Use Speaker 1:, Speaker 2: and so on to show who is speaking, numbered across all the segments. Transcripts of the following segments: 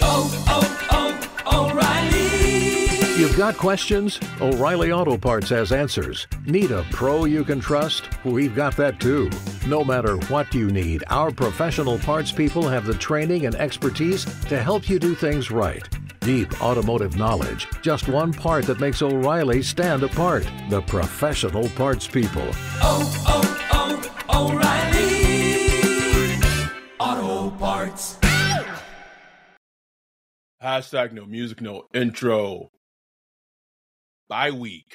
Speaker 1: Oh, oh, oh, O'Reilly.
Speaker 2: You've got questions? O'Reilly Auto Parts has answers. Need a pro you can trust? We've got that too. No matter what you need, our professional parts people have the training and expertise to help you do things right. Deep automotive knowledge. Just one part that makes O'Reilly stand apart. The professional parts people.
Speaker 1: Oh, oh
Speaker 3: Hashtag no music, no intro. Bye week.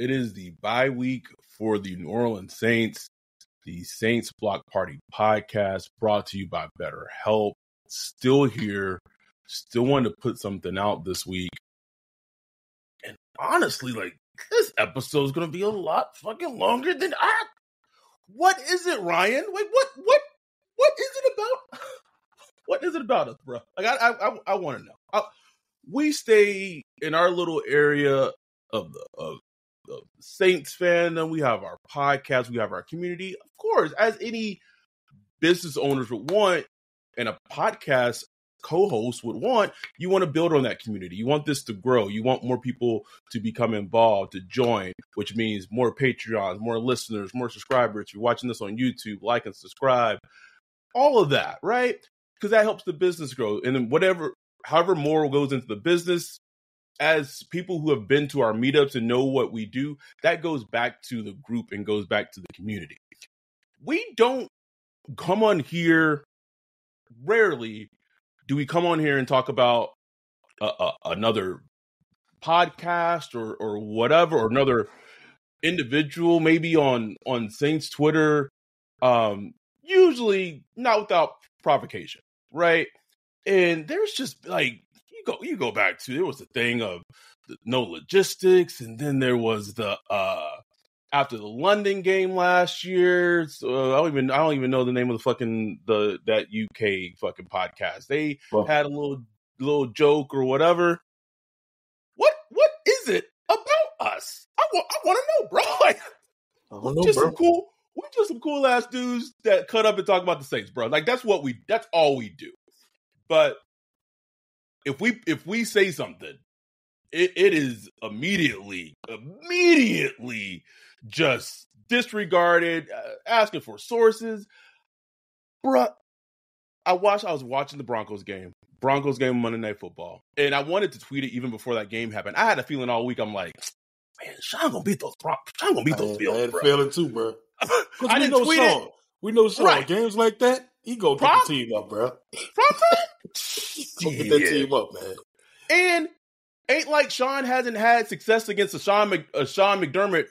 Speaker 3: It is the bye week for the New Orleans Saints. The Saints Block Party podcast brought to you by BetterHelp. Still here. Still wanted to put something out this week. And honestly, like, this episode is going to be a lot fucking longer than I. What is it, Ryan? Like, what, what, what is it about? what is it about us, bro? Like, I, I, I, want to know. I, we stay in our little area of the of the Saints fandom. We have our podcast. We have our community. Of course, as any business owners would want, and a podcast co-host would want, you want to build on that community. You want this to grow. You want more people to become involved, to join, which means more Patreons, more listeners, more subscribers. If you're watching this on YouTube, like and subscribe. All of that, right? Because that helps the business grow. And whatever, however more goes into the business, as people who have been to our meetups and know what we do, that goes back to the group and goes back to the community. We don't come on here rarely do we come on here and talk about uh, uh, another podcast or or whatever or another individual maybe on on Saints Twitter um usually not without provocation right and there's just like you go you go back to there was a thing of no logistics and then there was the uh after the London game last year. So I don't even I don't even know the name of the fucking the that UK fucking podcast. They
Speaker 4: Well-
Speaker 3: had a little little joke or whatever. What what is it about us? I want I want to know, bro. Like
Speaker 4: I don't know,
Speaker 3: just
Speaker 4: bro.
Speaker 3: some cool we just some cool ass dudes that cut up and talk about the Saints, bro. Like that's what we that's all we do. But if we if we say something, it, it is immediately immediately just disregarded, uh, asking for sources. bro. I watched I was watching the Broncos game. Broncos game Monday Night Football. And I wanted to tweet it even before that game happened. I had a feeling all week, I'm like, man, Sean gonna beat those Bron- Sean gonna beat
Speaker 4: I
Speaker 3: those
Speaker 4: had, I
Speaker 3: Bills,
Speaker 4: had a feeling too, bro. Because
Speaker 3: I
Speaker 4: we
Speaker 3: didn't
Speaker 4: know
Speaker 3: tweet
Speaker 4: Sean.
Speaker 3: it.
Speaker 4: We know Sean.
Speaker 3: Right.
Speaker 4: Games like that, he go get
Speaker 3: Prob-
Speaker 4: the team up, bro.
Speaker 3: Prime
Speaker 4: Go
Speaker 3: time?
Speaker 4: get that
Speaker 3: Yeah.
Speaker 4: team up, man.
Speaker 3: And ain't like Sean hasn't had success against a Sean, Mc, a Sean McDermott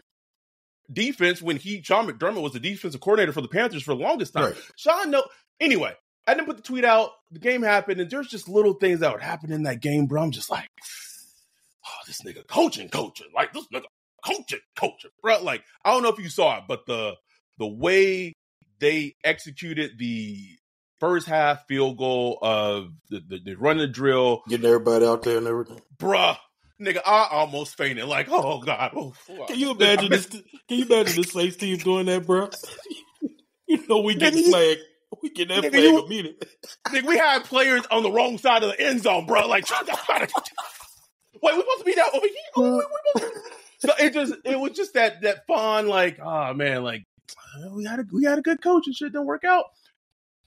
Speaker 3: defense when he Sean McDermott was the defensive coordinator for the Panthers for the longest time.
Speaker 4: Right.
Speaker 3: Sean, no. Anyway, I didn't put the tweet out. The game happened, and there's just little things that would happen in that game, bro. I'm just like, oh, this nigga coaching, coaching, like this nigga coaching, coaching, bro. Like I don't know if you saw it, but the the way they executed the first half field goal of the, the, the run the drill
Speaker 4: Getting everybody out there and everything.
Speaker 3: bruh, nigga, I almost fainted. Like, oh god, oh, fuck.
Speaker 4: Can you imagine this? Can you imagine the Saints team doing that, bro? you know we get
Speaker 3: Nigga,
Speaker 4: flag. We get that
Speaker 3: Nigga,
Speaker 4: flag
Speaker 3: you-
Speaker 4: immediately.
Speaker 3: Nigga, we had players on the wrong side of the end zone, bro. Like, shut the fuck up. wait, we supposed to be that over here? Oh, wait, we supposed to- So it just, it was just that that fun, like, oh man, like uh, we had a we had a good coach and shit didn't work out.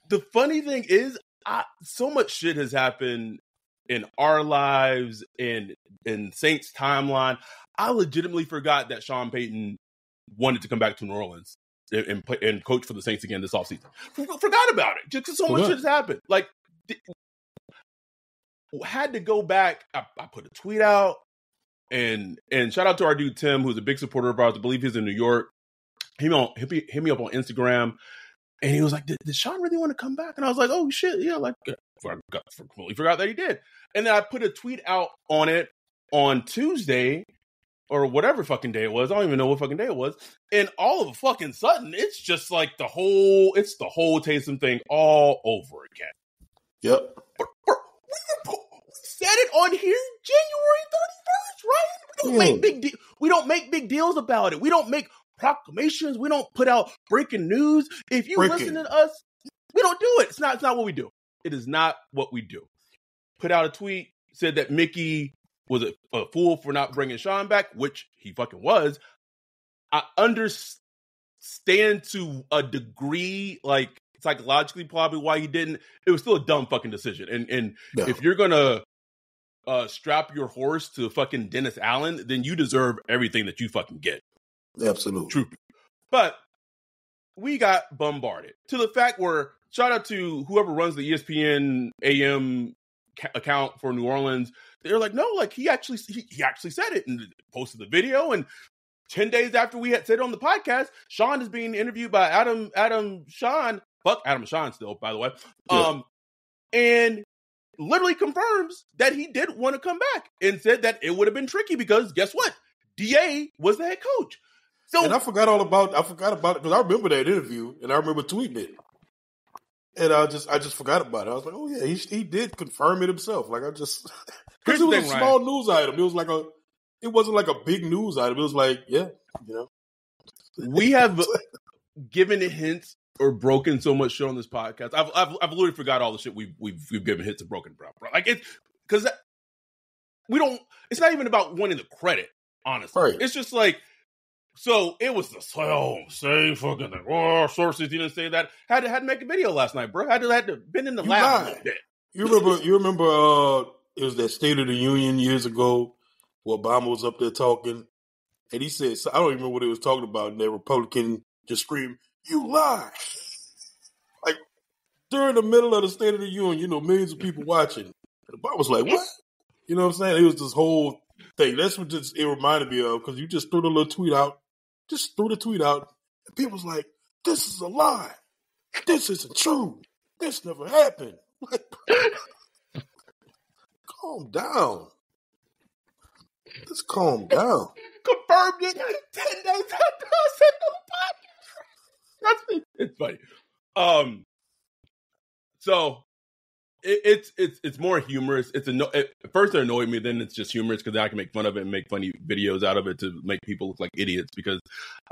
Speaker 3: The funny thing is, I, so much shit has happened in our lives and in Saints timeline. I legitimately forgot that Sean Payton wanted to come back to New Orleans and and, play, and coach for the Saints again this offseason. For- Forgot about it just so much shit has happened. Like, had to go back. I, I put a tweet out and and shout out to our dude Tim, who's a big supporter of ours. I believe he's in New York. Me on hit me, hit me up on Instagram, and he was like, did, "Did Sean really want to come back?" And I was like, "Oh shit, yeah!" Like, uh, I forgot, completely forgot that he did. And then I put a tweet out on it on Tuesday or whatever fucking day it was. I don't even know what fucking day it was. And all of a fucking sudden, it's just like the whole it's the whole Taysom thing all over again.
Speaker 4: Yep.
Speaker 3: We we said it on here January 31st, right? We don't make big de- we don't make big deals about it. We don't make proclamations. We don't put out breaking news. If you
Speaker 4: Breaking.
Speaker 3: listen to us, we don't do it. It's not it's not what we do. It is not what we do. put out a tweet said that Mickey was a, a fool for not bringing Sean back, which he fucking was. I understand to a degree, like psychologically, probably why he didn't. It was still a dumb fucking decision. And and
Speaker 5: No.
Speaker 3: if you're gonna uh, strap your horse to fucking Dennis Allen, then you deserve everything that you fucking get.
Speaker 5: Absolutely.
Speaker 3: True. But we got bombarded to the fact where shout out to whoever runs the ESPN AM ca- account for New Orleans. They're like, no, like he actually he, he actually said it and posted the video. And ten days after we had said it on the podcast, Sean is being interviewed by Adam Adam Sean. Fuck Adam Sean still, by the way.
Speaker 5: Yeah.
Speaker 3: Um, and literally confirms that he did want to come back and said that it would have been tricky because guess what? Da was the head coach. So
Speaker 5: And I forgot all about I forgot about it because I remember that interview and I remember tweeting it. And I just I just forgot about it. I was like, oh yeah, he he did confirm it himself. Like I just because it was
Speaker 3: the
Speaker 5: a
Speaker 3: thing,
Speaker 5: small news item. It was like a it wasn't like a big news item. It was like yeah, you know.
Speaker 3: we have given hints or broken so much shit on this podcast. I've I've, I've literally forgot all the shit we've we've we've given hits to broken, bro. bro. Like it's because we don't. It's not even about winning the credit, honestly.
Speaker 5: Right.
Speaker 3: It's just like. So it was the same, same fucking thing. Oh, sources didn't say that. Had to had to make a video last night, bro. Had to had to been in the
Speaker 5: You
Speaker 3: lab a
Speaker 5: lied.
Speaker 3: little bit.
Speaker 5: You remember you remember uh it was that State of the Union years ago where Obama was up there talking and he said I don't even remember what he was talking about and the Republican just screamed, You lie. like during the middle of the State of the Union, you know, millions of people watching. The Obama was like, What? You know what I'm saying? It was this whole thing. That's what just it reminded me of because you just threw the little tweet out, just threw the tweet out, and people was like, This is a lie. This isn't true. This never happened. calm down. Just calm down.
Speaker 3: confirmed it ten days after I said the podcast. That's it's funny. Um, so it, it's it's it's more humorous. It's a it, first it annoyed me, then it's just humorous because I can make fun of it and make funny videos out of it to make people look like idiots because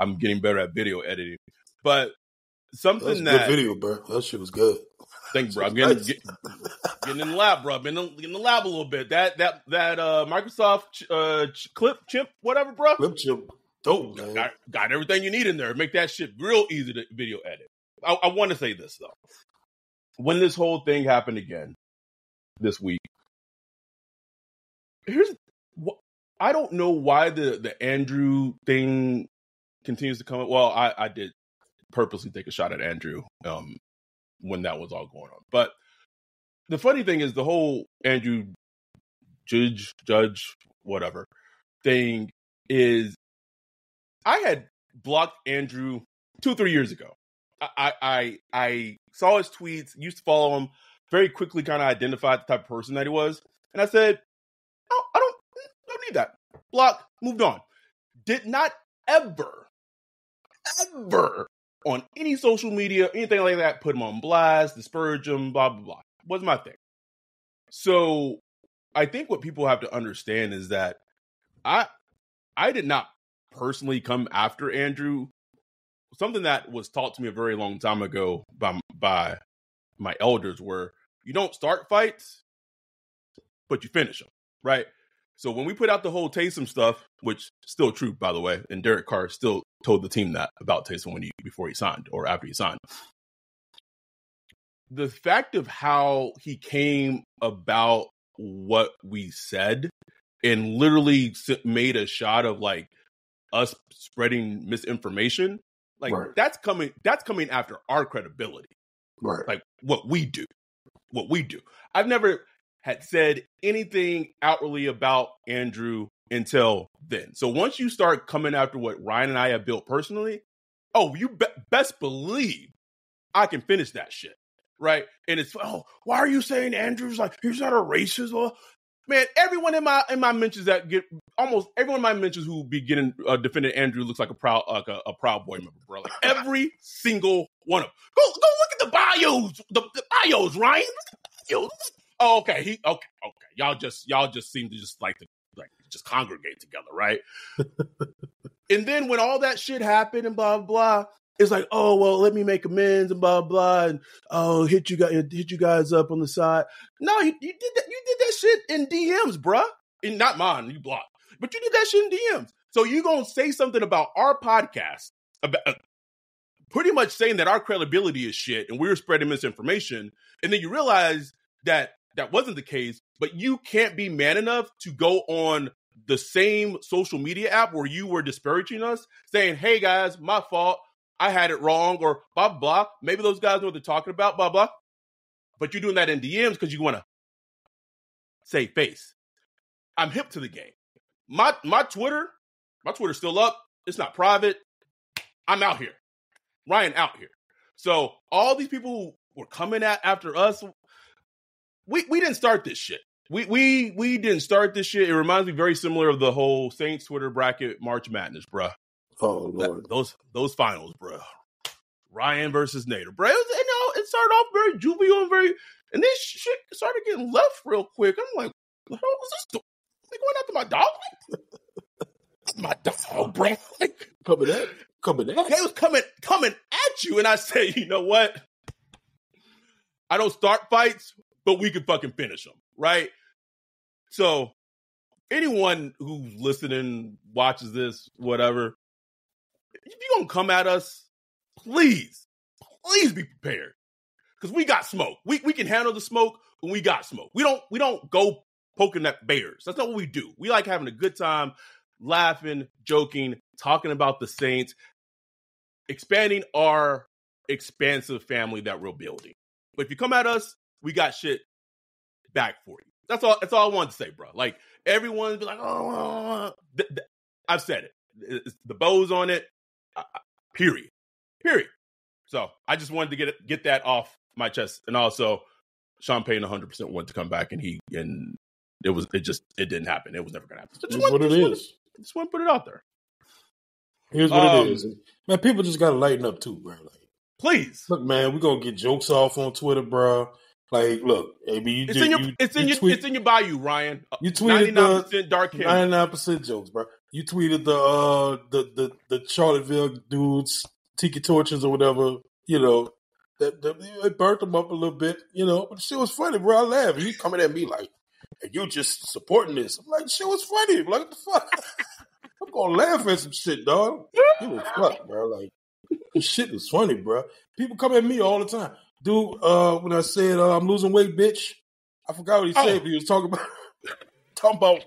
Speaker 3: I'm getting better at video editing. But something
Speaker 5: a
Speaker 3: that
Speaker 5: good video, bro. That shit was good.
Speaker 3: thanks, bro. I'm getting
Speaker 5: Nice.
Speaker 3: get, getting in the lab, bro. Been in, in the lab a little bit. That that that uh Microsoft uh ch- clip chip whatever, bro.
Speaker 5: Clip chip, dope,
Speaker 3: got, got everything you need in there. Make that shit real easy to video edit. I, I want to say this though. When this whole thing happened again this week, here's I don't know why the the Andrew thing continues to come up. Well, I, I did purposely take a shot at Andrew um when that was all going on. But the funny thing is the whole Andrew judge judge whatever thing is I had blocked Andrew two, three years ago. I, I, I, I saw his tweets, used to follow him, very quickly kind of identified the type of person that he was. And I said, I don't, don't need that. Block, moved on. Did not ever, ever on any social media, anything like that, put him on blast, disparage him, blah, blah, blah. Was my thing. So I think what people have to understand is that I, I did not personally come after Andrew. Something that was taught to me a very long time ago by by my elders were you don't start fights, but you finish them, right? So when we put out the whole Taysom stuff, which still true by the way, and Derek Carr still told the team that about Taysom when he before he signed or after he signed. The fact of how he came about what we said and literally made a shot of like us spreading misinformation like
Speaker 5: Right.
Speaker 3: that's coming that's coming after our credibility.
Speaker 5: Right.
Speaker 3: like what we do what we do. I've never had said anything outwardly about andrew until then. So once you start coming after what ryan and i have built personally oh you be- best believe i can finish that shit right? And it's oh why are you saying andrew's like he's not a racist man everyone in my in my mentions that get almost everyone in my mentions who be getting uh, defending andrew looks like a proud like a, a proud boy member bro. Like every single one of them go go look at the bios the, the bios ryan. Yo, oh, okay. He okay okay. Y'all just y'all just seem to just like to like just congregate together right? And then when all that shit happened and blah blah blah it's like oh well let me make amends and blah blah and oh hit you guys hit you guys up on the side no you, you did that you did that shit in DMs, bruh. And not mine, you blocked. But you did that shit in DMs. So you gonna say something about our podcast, about uh, pretty much saying that our credibility is shit and we were spreading misinformation, and then you realize that that wasn't the case, but you can't be man enough to go on the same social media app where you were disparaging us, saying, "Hey guys, my fault. I had it wrong," or blah blah. Maybe those guys know what they're talking about, blah blah. But you're doing that in DMs because you want to save face. I'm hip to the game. My my Twitter, my Twitter's still up. It's not private. I'm out here. Ryan out here. So all these people who were coming at after us, we we didn't start this shit. We we we didn't start this shit. It reminds me very similar of the whole Saints Twitter bracket March Madness, bruh.
Speaker 5: Oh
Speaker 3: That-
Speaker 5: lord.
Speaker 3: those those finals, bruh. Ryan versus Nader, bruh. It was, you know, it started off very jovial and very, and this shit started getting left real quick. I'm like, what the hell was this? do- They going after my dog? my dog, bruh. Like,
Speaker 5: Coming at coming at
Speaker 3: they was coming coming at you, and I say, you know what? I don't start fights, but we can fucking finish them, right? So, anyone who's listening, watches this, whatever, if you gonna come at us, please, please be prepared, because we got smoke. We we can handle the smoke, and we got smoke. We don't we don't go poking at bears. That's not what we do. We like having a good time, laughing, joking, talking about the Saints, expanding our expansive family that we're building. But if you come at us, we got shit back for you. That's all. That's all I wanted to say, bro. Like everyone be like, oh, oh, oh, oh, th- th- I've said it. It's the bows on it. Uh, period. Period. So I just wanted to get it, get that off my chest, and also Sean Payton 100 percent wanted to come back, and he and it was it just it didn't happen. It was never gonna happen. So just
Speaker 5: what
Speaker 3: wanted-
Speaker 5: it
Speaker 3: just wanted-
Speaker 5: is.
Speaker 3: Just want to put it out there,
Speaker 5: Here's what
Speaker 3: Um,
Speaker 5: it is. Man, people just gotta lighten up too, bro. Like,
Speaker 3: please.
Speaker 5: look, man, we're gonna get jokes off on Twitter, bro. Like, look, AB, you
Speaker 3: It's
Speaker 5: did,
Speaker 3: in your
Speaker 5: you,
Speaker 3: it's in
Speaker 5: you
Speaker 3: your
Speaker 5: tweet-
Speaker 3: it's in your bayou, Ryan.
Speaker 5: You tweeted
Speaker 3: ninety nine percent dark hair.
Speaker 5: 99% jokes, bro. You tweeted the uh the the the Charlottesville dudes, Tiki Torches or whatever, you know. That, that it burnt them up a little bit, you know. But shit was funny, bro. I laughed. You coming at me like, and you just supporting this. I'm like, shit was funny. Like, what the fuck? I'm gonna laugh at some shit, dog. It was fuck, bro. Like, this shit was funny, bro. People come at me all the time. Dude, uh, when I said uh, I'm losing weight, bitch, I forgot what he
Speaker 3: Oh.
Speaker 5: said. But he was talking about talking about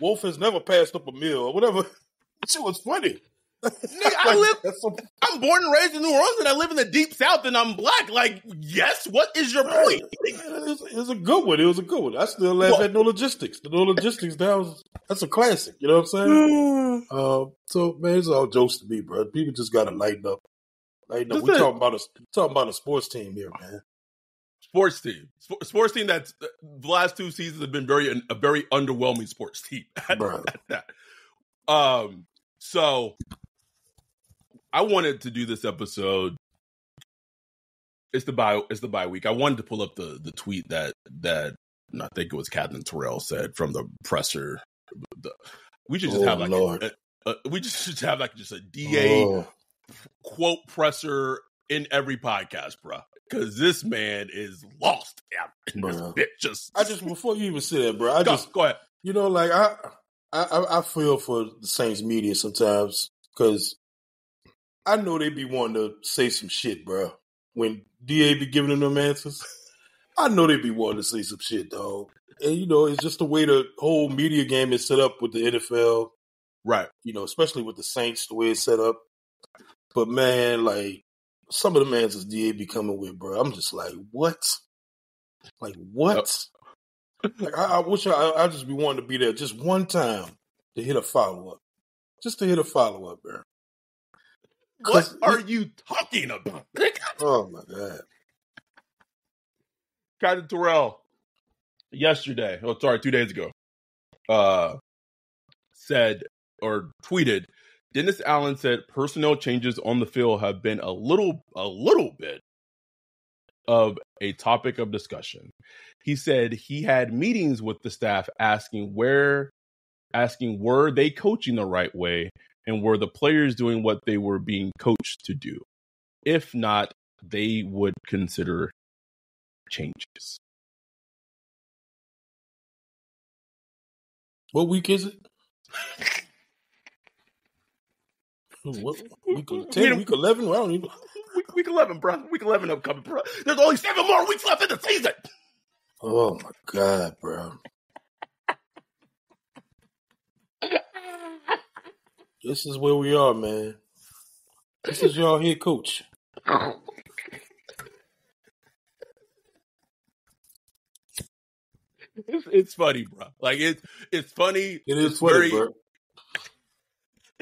Speaker 5: Wolf has never passed up a meal or whatever. That shit was funny.
Speaker 3: Nigga, I live.
Speaker 5: So
Speaker 3: I'm born and raised in New Orleans, and I live in the deep South, and I'm black. Like, yes, what is your point?
Speaker 5: it, was, it was a good one. It was a good one. I still laugh
Speaker 3: What?
Speaker 5: at No Logistics. The No Logistics, that was that's a classic. You know what I'm saying? Uh, so man, it's all jokes to me, bro. People just gotta lighten up. Lighten up. We talking about a talking about a sports team here, man.
Speaker 3: Sports team, Sp- sports team that's the last two seasons have been very a very underwhelming sports team. At that. Um, so I wanted to do this episode. It's the bye. It's the bye week. I wanted to pull up the the tweet that that I think it was Katherine Terrell said from the presser. The, we should just
Speaker 5: Oh,
Speaker 3: have like a, a, we just should have like just a DA
Speaker 5: Oh,
Speaker 3: quote presser in every podcast, bro. Because this man is lost in this bitch. Just,
Speaker 5: I just before you even say that, bro, I
Speaker 3: go,
Speaker 5: just
Speaker 3: go ahead.
Speaker 5: you know, like I, I, I- I feel for the Saints media sometimes because I know they be wanting to say some shit, bro. When Da be giving them them answers, I know they be wanting to say some shit, dog. And you know, it's just the way the whole media game is set up with the NFL.
Speaker 3: Right.
Speaker 5: You know, especially with the Saints, the way it's set up. But man, like some of the answers Da be coming with, bro, I'm just like, what? Like what? Like I, I wish I I just be wanting to be there just one time to hit a follow up, just to hit a follow up, bro.
Speaker 3: What are you talking about?
Speaker 5: Oh my god,
Speaker 3: Katherine Terrell yesterday, oh sorry, two days ago, uh said or tweeted, Dennis Allen said personnel changes on the field have been a little a little bit of a topic of discussion. He said he had meetings with the staff asking where asking were they coaching the right way and were the players doing what they were being coached to do. If not, they would consider changes.
Speaker 5: What week is it? what week?
Speaker 3: We
Speaker 5: Ten, week eleven? Well, I don't even.
Speaker 3: Week, week eleven, bro. Week eleven upcoming, bro. There's only seven more weeks left in the season.
Speaker 5: Oh my god, bro! This is where we are, man. This is y'all head coach.
Speaker 3: It's, it's funny, bro. Like it's it's funny.
Speaker 5: It is
Speaker 3: it's
Speaker 5: funny,
Speaker 3: very-
Speaker 5: bro.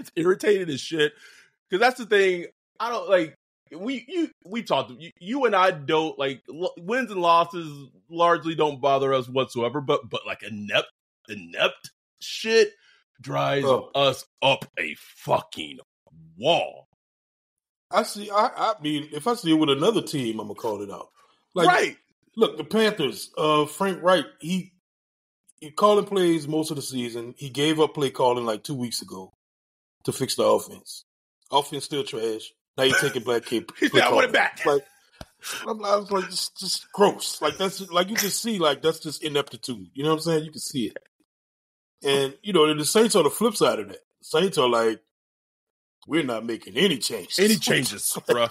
Speaker 3: It's irritating as shit. Because that's the thing. I don't like. We you we talked. You, you and I don't like lo- wins and losses largely don't bother us whatsoever. But but like inept inept shit drives
Speaker 5: Oh.
Speaker 3: us up a fucking wall.
Speaker 5: I see. I, I mean, if I see it with another team, I'm gonna call it out. Like,
Speaker 3: right.
Speaker 5: look, the Panthers. Uh, Frank Reich. He he calling plays most of the season. He gave up play calling like two weeks ago to fix the offense. Offense still trash. Now you're taking Black.
Speaker 3: He said, "I want it back."
Speaker 5: Like, I'm, I was like, just, just gross. Like that's like you can see like that's just ineptitude. You know what I'm saying? You can see it. And you know the Saints are the flip side of that. Saints are like, we're not making any changes.
Speaker 3: Any changes, bro?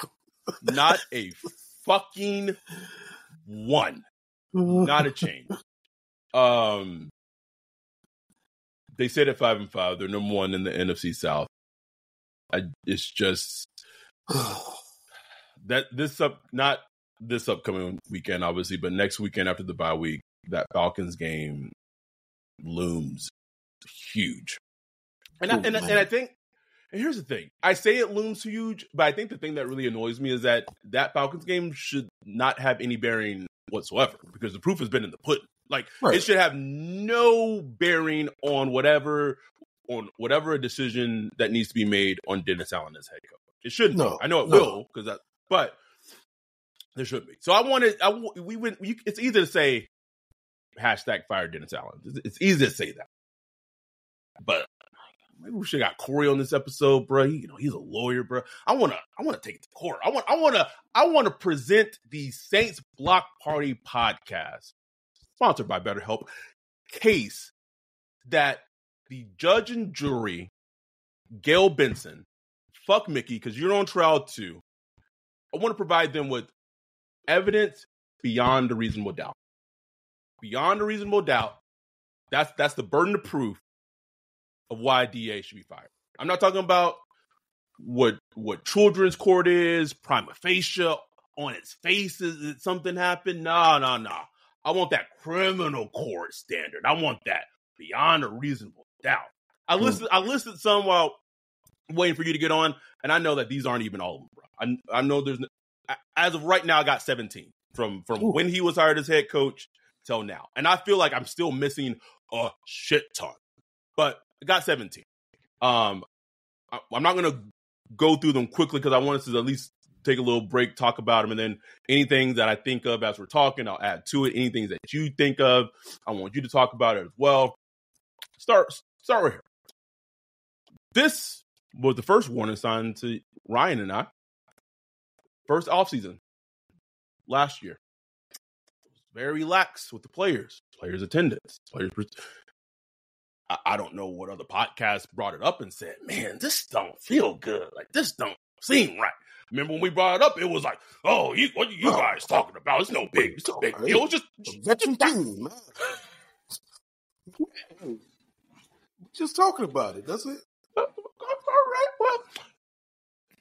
Speaker 3: Not a fucking one. Not a change. Um, they said at five and five, they're number one in the NFC South. I, it's just that this up not this upcoming weekend, obviously, but next weekend after the bye week, that Falcons game looms huge. And I,
Speaker 5: Oh,
Speaker 3: and, I- and I think, and here's the thing: I say it looms huge, but I think the thing that really annoys me is that that Falcons game should not have any bearing whatsoever because the proof has been in the pudding. Like
Speaker 5: Right.
Speaker 3: it should have no bearing on whatever on whatever a decision that needs to be made on Dennis Allen as head coach. It shouldn't.
Speaker 5: No,
Speaker 3: be. I know it
Speaker 5: no.
Speaker 3: will because that, but there should be. So I wanted. I we went. You, it's easy to say hashtag fire Dennis Allen. It's, it's easy to say that, but maybe we should have got Corey on this episode, bro. He, you know, he's a lawyer, bro. I wanna. I wanna take it to court. I want. I wanna. I want to present the Saints Block Party podcast, sponsored by BetterHelp, case that the judge and jury, Gayle Benson, fuck Mickey, because you're on trial too. I want to provide them with evidence beyond a reasonable doubt. Beyond a reasonable doubt, that's that's the burden of proof of why DA should be fired. I'm not talking about what what children's court is, prima facie on its face is something happened. No, no, no. I want that criminal court standard. I want that beyond a reasonable doubt. I listed I listed some while waiting for you to get on, and I know that these aren't even all of them, bro. I, I know there's as of right now, I got 17 from from
Speaker 5: Ooh.
Speaker 3: when he was hired as head coach till now, and I feel like I'm still missing a shit ton, but I got 17. Um, I, I'm not gonna go through them quickly because I want us to at least take a little break, talk about them, and then anything that I think of as we're talking, I'll add to it. Anything that you think of, I want you to talk about it as well. Start start right here. This was the first warning sign to Ryan and I. First offseason last year. Very lax with the players, players' attendance, players. I, I don't know what other podcast brought it up and said, "Man, this don't feel good. Like this don't seem right." Remember when we brought it up? It was like, "Oh, you, what are you guys talking about? It's no big, it's a big deal. It's just
Speaker 5: A veteran team, man. Just talking about it. That's it.
Speaker 3: all right. Well,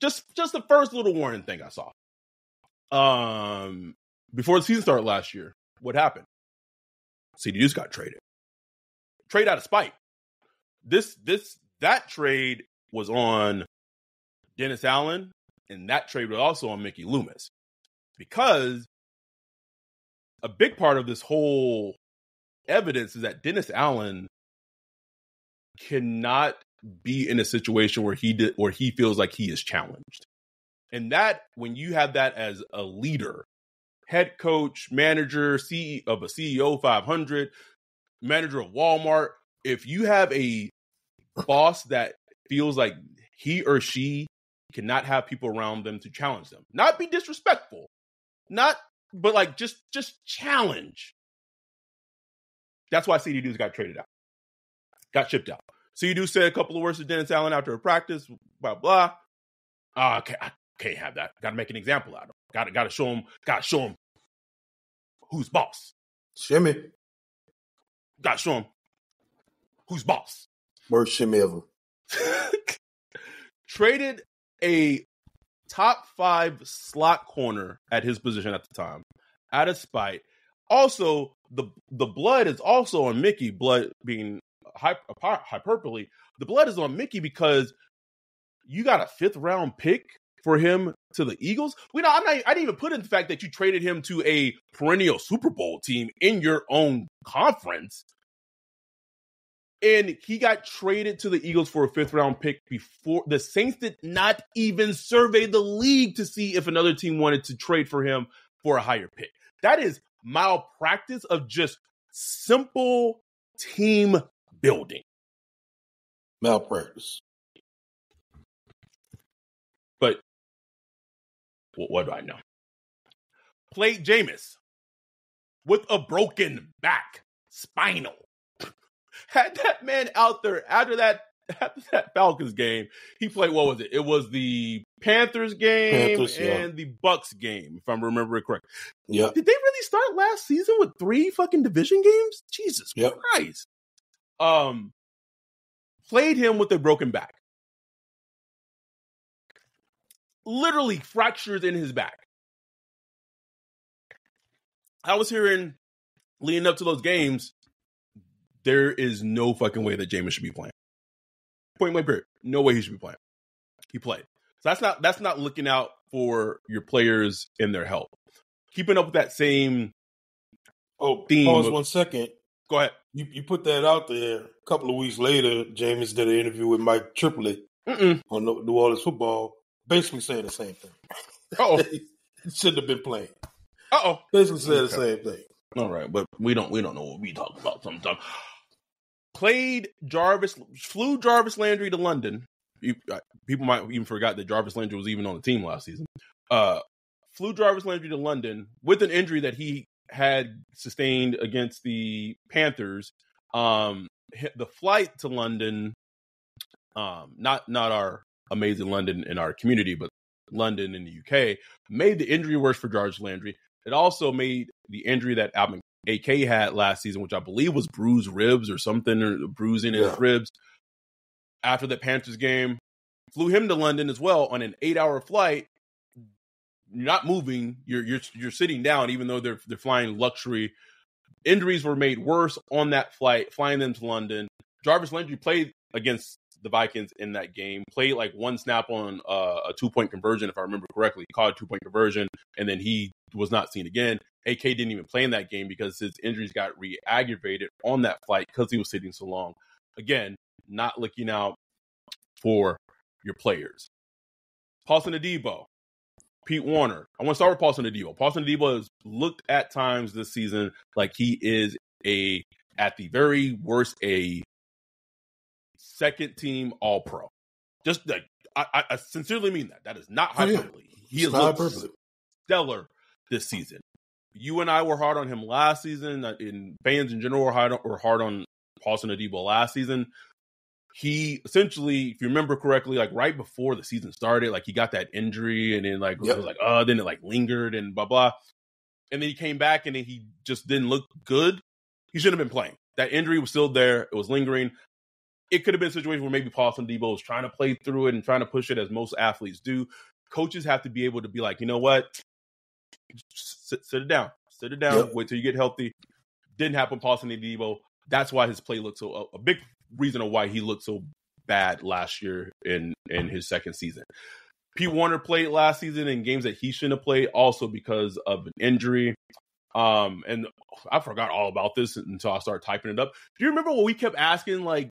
Speaker 3: just just the first little warning thing I saw. Um, before the season started last year, what happened? CDU's got traded. Trade out of spite. This this that trade was on Dennis Allen, and that trade was also on Mickey Loomis, because a big part of this whole evidence is that Dennis Allen cannot be in a situation where he did where he feels like he is challenged. And that when you have that as a leader, head coach, manager, CEO of a CEO 500, manager of Walmart, if you have a boss that feels like he or she cannot have people around them to challenge them, not be disrespectful, not but like just just challenge. That's why CD Dudes got traded out. got shipped out. So you do say a couple of words to Dennis Allen after a practice, blah blah. Ah, okay, I can't have that. Got to make an example out of him. Got to got to show him. Got to show him who's boss.
Speaker 5: Shimmy.
Speaker 3: Got to show him who's boss.
Speaker 5: Worst shimmy ever.
Speaker 3: Traded a top five slot corner at his position at the time out of spite. Also, the the blood is also on Mickey. Blood being hyper, hyperbole. The blood is on Mickey because you got a fifth round pick for him to the Eagles. We know I'm not. I didn't even put in the fact that you traded him to a perennial Super Bowl team in your own conference. And he got traded to the Eagles for a fifth round pick before the Saints did not even survey the league to see if another team wanted to trade for him for a higher pick. That is malpractice of just simple team building.
Speaker 5: Malpractice.
Speaker 3: But what, what do I know? Played Jameis with a broken back, spinal. Had that man out there after that after that Falcons game. He played what was it? It was the Panthers game
Speaker 5: Panthers, yeah.
Speaker 3: and the Bucs game, if I'm remembering correct.
Speaker 5: Yeah.
Speaker 3: Did they really start last season with three fucking division games? Jesus
Speaker 5: Yep.
Speaker 3: Christ. Um played him with a broken back. Literally fractures in his back. I was hearing leading up to those games, there is no fucking way that Jameis should be playing. Point blank period. No way he should be playing. He played. So that's not that's not looking out for your players and their health. Keeping up with that same
Speaker 5: Oh,
Speaker 3: Theme
Speaker 5: pause
Speaker 3: of-
Speaker 5: one second.
Speaker 3: go ahead.
Speaker 5: You you put that out there. A couple of weeks later, Jameis did an interview with Mike Triplett
Speaker 3: Mm-mm.
Speaker 5: on New New Orleans football, basically saying the same thing.
Speaker 3: Uh-oh.
Speaker 5: shouldn't have been playing.
Speaker 3: Uh-oh.
Speaker 5: Basically said the same thing.
Speaker 3: All right, but we don't we don't know what we talk about sometimes. Played Jarvis, flew Jarvis Landry to London. Uh, people might even forgot that Jarvis Landry was even on the team last season. Uh, flew Jarvis Landry to London with an injury that he had sustained against the Panthers. Um, the flight to London, um, not not our amazing London in our community, but London in the UK, made the injury worse for Jarvis Landry. It also made the injury that Alvin AK had last season, which I believe was bruised ribs or something, or bruising
Speaker 5: Yeah.
Speaker 3: his ribs. After the Panthers game, flew him to London as well on an eight-hour flight. You're not moving. You're you're you're sitting down, even though they're they're flying luxury. Injuries were made worse on that flight, flying them to London. Jarvis Landry played against the Vikings in that game. Played like one snap on uh, a two point conversion, if I remember correctly. He caught a two point conversion, and then he was not seen again. AK didn't even play in that game because his injuries got re aggravated on that flight because he was sitting so long. Again, not looking out for your players. Paulson Adebo, Pete Werner. I want to start with Paulson Adebo. Paulson Adebo has looked at times this season like he is a, at the very worst, a second team All Pro. Just like I, I, sincerely mean that. That is not
Speaker 5: Oh, yeah.
Speaker 3: hyperbole. He
Speaker 5: It's
Speaker 3: has
Speaker 5: not
Speaker 3: looked
Speaker 5: hyperbole.
Speaker 3: stellar this season. You and I were hard on him last season. In fans in general were hard, were hard on Paulson Adebo last season. He essentially, if you remember correctly, like right before the season started, like he got that injury and then like
Speaker 5: Yep.
Speaker 3: it was like, uh, then it like lingered and blah blah. And then he came back and then he just didn't look good. He shouldn't have been playing. That injury was still there. It was lingering. It could have been a situation where maybe Paulson Debo was trying to play through it and trying to push it as most athletes do. Coaches have to be able to be like, you know what? Sit, sit it down. Sit it down.
Speaker 5: Yep.
Speaker 3: Wait till you get healthy. Didn't happen, Paulson Debo. That's why his play looked so a, a big reason of why he looked so bad last year in in his second season. Pete Werner played last season in games that he shouldn't have played, also because of an injury. Um, and I forgot all about this until I started typing it up. Do you remember when we kept asking, like,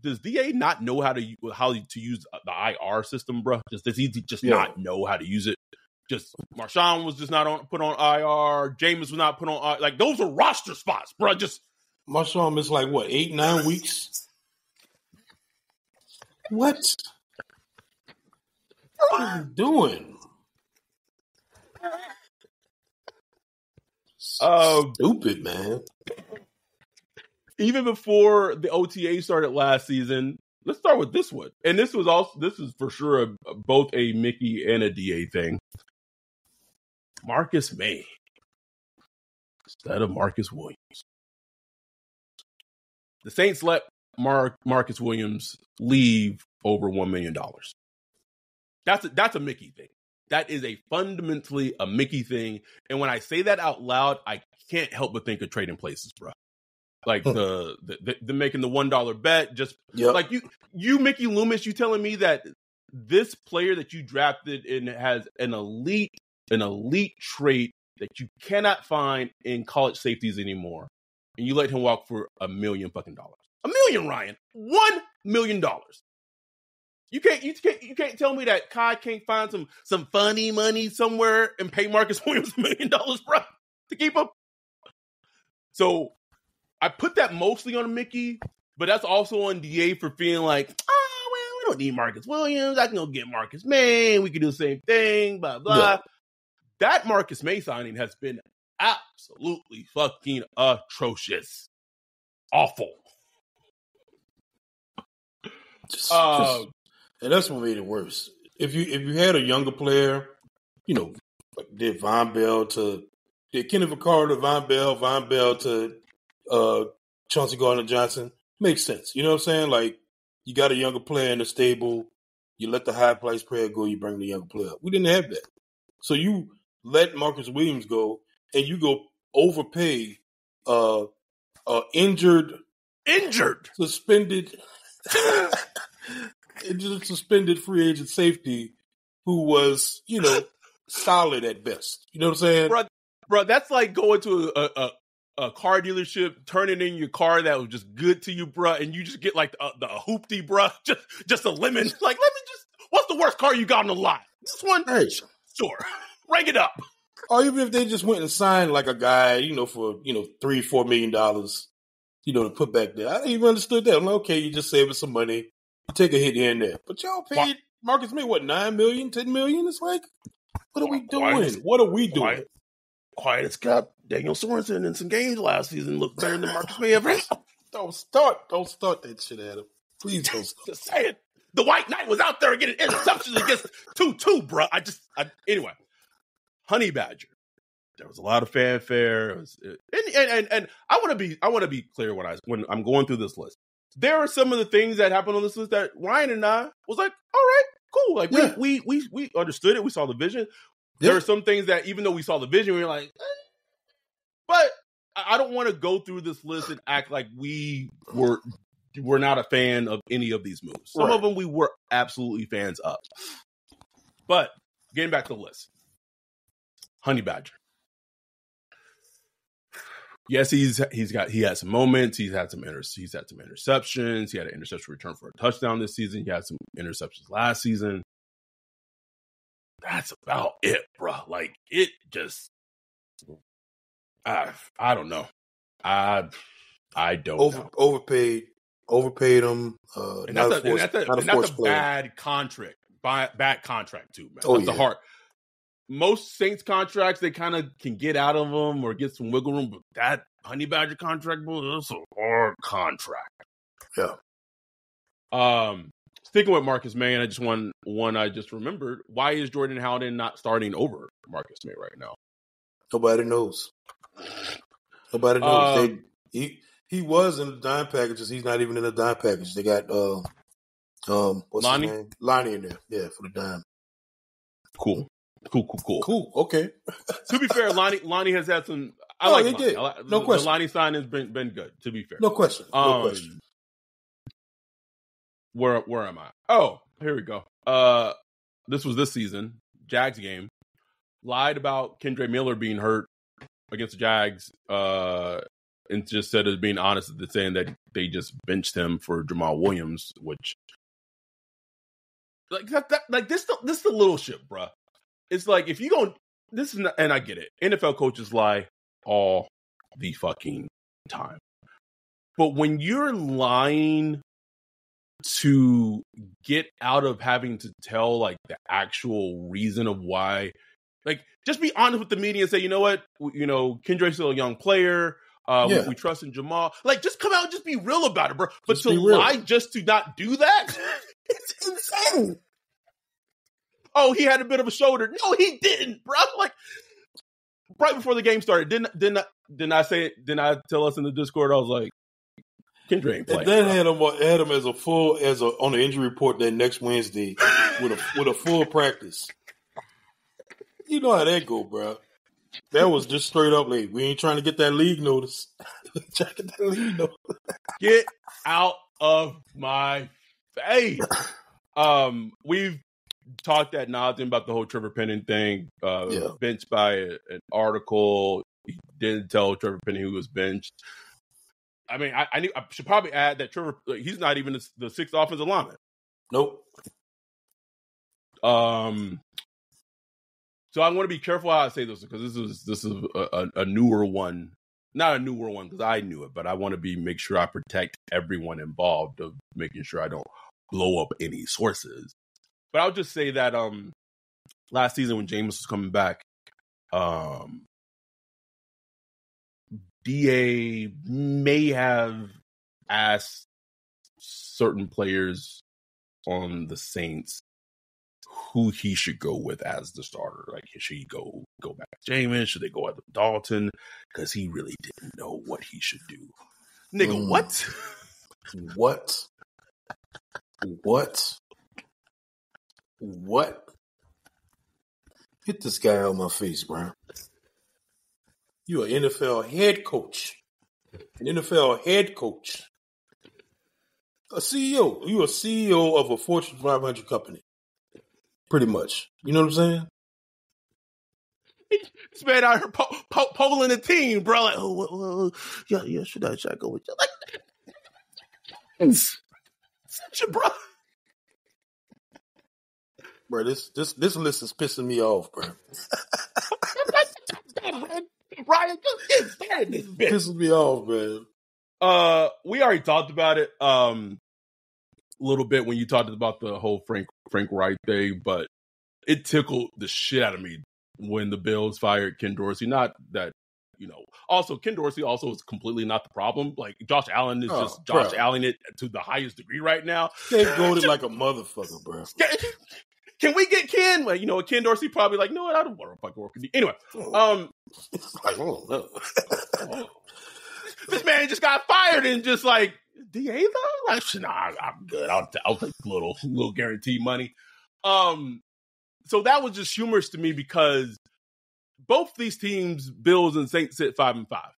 Speaker 3: does DA not know how to how to use the IR system, bro? Just does he just
Speaker 5: Yeah.
Speaker 3: not know how to use it? Just Marshon was just not on put on IR. Jameis was not put on IR. Like those are roster spots, bro. Just
Speaker 5: Marshon is like what eight nine weeks. What? What are you doing?
Speaker 3: um,
Speaker 5: Stupid man.
Speaker 3: even before the OTA started last season, let's start with this one. And this was also this is for sure a, both a Mickey and a DA thing. Marcus Maye instead of Marcus Williams. The Saints let Mark Marcus Williams leave over one million dollars. That's a, that's a Mickey thing. That is a fundamentally a Mickey thing. And when I say that out loud, I can't help but think of trading places, bro. Like the, the, the, making the one dollar bet, just
Speaker 5: Yep.
Speaker 3: like you you Mickey Loomis, you telling me that this player that you drafted and has an elite an elite trait that you cannot find in college safeties anymore, and you let him walk for a million fucking dollars. A million, Ryan. One million dollars. You can't you can't you can't tell me that Khai can't find some some funny money somewhere and pay Marcus Williams a million dollars, bro, to keep him. So I put that mostly on Mickey, but that's also on DA for feeling like, oh well, we don't need Marcus Williams. I can go get Marcus Maye. We can do the same thing. Blah blah.
Speaker 5: Yeah.
Speaker 3: That Marcus Maye signing has been absolutely fucking atrocious, awful.
Speaker 5: Just-
Speaker 3: Uh,
Speaker 5: just- and that's what made it worse. If you if you had a younger player, you know, like did Vonn Bell to did Kenny Vaccaro to Vonn Bell, Vonn Bell to uh Chauncey Gardner Johnson, makes sense. You know what I'm saying? Like you got a younger player in the stable, you let the high price player go, you bring the younger player. up. We didn't have that. So you let Marcus Williams go and you go overpay uh uh injured
Speaker 3: injured.
Speaker 5: suspended injured suspended free agent safety who was, you know, solid at best. You know what I'm saying?
Speaker 3: Bro, bro, that's like going to a, a a car dealership, turning in your car that was just good to you, bro, and you just get like the, the hoopty, bro, just just a lemon. Like, let me just. What's the worst car you got on the lot? This one,
Speaker 5: Hey.
Speaker 3: sure. Rank it up.
Speaker 5: Or even if they just went and signed like a guy, you know, for, you know, three, four million dollars, you know, to put back there. I didn't even understood that. I'm like, okay, you just saving some money. You take a hit here and there. But y'all paid
Speaker 3: Why-
Speaker 5: Marcus Maye, what, nine million, ten million? It's like, what are we doing?
Speaker 3: is-
Speaker 5: What are we doing?
Speaker 3: Quiet, quiet as kept. Daniel Sorensen in some games last season looked better than Marcus Maye ever.
Speaker 5: Don't start. Don't start that shit, Adam. Please don't start.
Speaker 3: Just saying. The White Knight was out there getting interceptions against two two, bro. I just I, anyway. Honey Badger. There was a lot of fanfare. It was, and, and and and I want to be I want to be clear when I when I'm going through this list. There are some of the things that happened on this list that Ryan and I was like, all right, cool. Like
Speaker 5: Yeah.
Speaker 3: we, we we we understood it. We saw the vision. There are some things that even though we saw the vision, we were like, eh. but I I don't want to go through this list and act like we were we're not a fan of any of these moves. Some
Speaker 5: Right.
Speaker 3: of them we were absolutely fans of. But getting back to the list, Honey Badger. Yes, he's he's got he had some moments. He's had some inter, he's had some interceptions. He had an interception return for a touchdown this season. He had some interceptions last season. That's about it, bro. Like it just, I I don't know. I I don't
Speaker 5: Over,
Speaker 3: know.
Speaker 5: overpaid, overpaid him. Uh,
Speaker 3: And
Speaker 5: not
Speaker 3: that's
Speaker 5: a
Speaker 3: and that's a,
Speaker 5: not a
Speaker 3: and a bad contract. Bad, bad contract too, man.
Speaker 5: Oh,
Speaker 3: that's the
Speaker 5: yeah.
Speaker 3: Most Saints contracts they kind of can get out of them or get some wiggle room, but that Honey Badger contract, bro, that's a hard contract.
Speaker 5: Yeah.
Speaker 3: Um, sticking with Marcus Maye, and I just one one I just remembered. Why is Jordan Howden not starting over Marcus Maye right now?
Speaker 5: Nobody knows. Nobody knows.
Speaker 3: Um,
Speaker 5: they, he he was in the dime packages. He's not even in the dime package. They got uh, um what's
Speaker 3: Lonnie?
Speaker 5: his name? Lonnie in there. Yeah, for the dime.
Speaker 3: Cool, cool, cool, cool.
Speaker 5: Cool. Okay.
Speaker 3: to be fair, Lonnie Lonnie has had some. I
Speaker 5: Oh,
Speaker 3: like
Speaker 5: he
Speaker 3: Lonnie.
Speaker 5: did.
Speaker 3: I
Speaker 5: No
Speaker 3: the,
Speaker 5: question.
Speaker 3: The Lonnie sign has been been good. To be fair,
Speaker 5: No question. No
Speaker 3: Um,
Speaker 5: question.
Speaker 3: Where where am I? Oh, here we go. Uh, this was this season Jags game. Lied about Kendre Miller being hurt against the Jags. Uh, and just said as being honest, saying that they just benched him for Jamaal Williams, which like that, that like this the, this the little shit, bruh. It's like if you don't this is not, and I get it. NFL coaches lie all the fucking time. But when you're lying to get out of having to tell like the actual reason of why, like just be honest with the media and say, you know what, you know, Kendre's still a young player. Uh,
Speaker 5: Yeah.
Speaker 3: we, we trust in Jamaal. Like, just come out and just be real about it, bro. But
Speaker 5: Just
Speaker 3: to lie just to not do that, it's insane. Oh, he had a bit of a shoulder. No, he didn't, bro. Like right before the game started, didn't didn't I, didn't I say didn't I tell us in the Discord? I was like, Kendre ain't
Speaker 5: And then had him had him as a full as a on the injury report that next Wednesday with a with a full practice. You know how that go, bro. That was just straight up like we ain't trying to get that league notice. get that league notice.
Speaker 3: Get out of my face. Um, we've talked at nauseum about the whole Trevor Penning thing. Uh,
Speaker 5: Yeah.
Speaker 3: benched by a- an article. He didn't tell Trevor Penning who was benched. I mean, I, I, need, I should probably add that Trevor, like, he's not even the, the sixth offensive lineman.
Speaker 5: Nope.
Speaker 3: Um, so I want to be careful how I say this because this is this is a, a, a newer one, not a newer one because I knew it, but I want to be make sure I protect everyone involved of making sure I don't blow up any sources. But I'll just say that um, last season when Jameis was coming back, um, Da may have asked certain players on the Saints who he should go with as the starter. Like, should he go go back to Jameis? Should they go with Dalton? Because he really didn't know what he should do. Nigga,
Speaker 5: Mm.
Speaker 3: what?
Speaker 5: What? What? What? Hit this guy out my face, bro. You an NFL head coach. An NFL head coach. A CEO. You a CEO of a Fortune 500 company. Pretty much. You know what I'm saying?
Speaker 3: This man out here po- po- polling the team, bro. Like, oh, well, well, yeah, yeah, should I, should I go with you? Like, such a bro.
Speaker 5: Bro, this this this list is pissing me off, bro.
Speaker 3: Ryan, just get this bitch.
Speaker 5: Pissing me off, man.
Speaker 3: Uh, we already talked about it um a little bit when you talked about the whole Frank Frank Reich thing, but it tickled the shit out of me when the Bills fired Ken Dorsey. Not that you know. Also, Ken Dorsey also is completely not the problem. Like Josh Allen is
Speaker 5: Oh,
Speaker 3: just Josh
Speaker 5: bro.
Speaker 3: Allen it to the highest degree right now.
Speaker 5: They goaded like a motherfucker, bro.
Speaker 3: Can we get Ken? Well, you know, Ken Dorsey probably like, no, I don't want to fucking work with you. Anyway, um,
Speaker 5: like, oh, no.
Speaker 3: this man just got fired and just like DA though. Like, nah, I'm good. I'll, I'll take a little little guarantee money. Um, so that was just humorous to me because both these teams, Bills and Saints, sit five and five.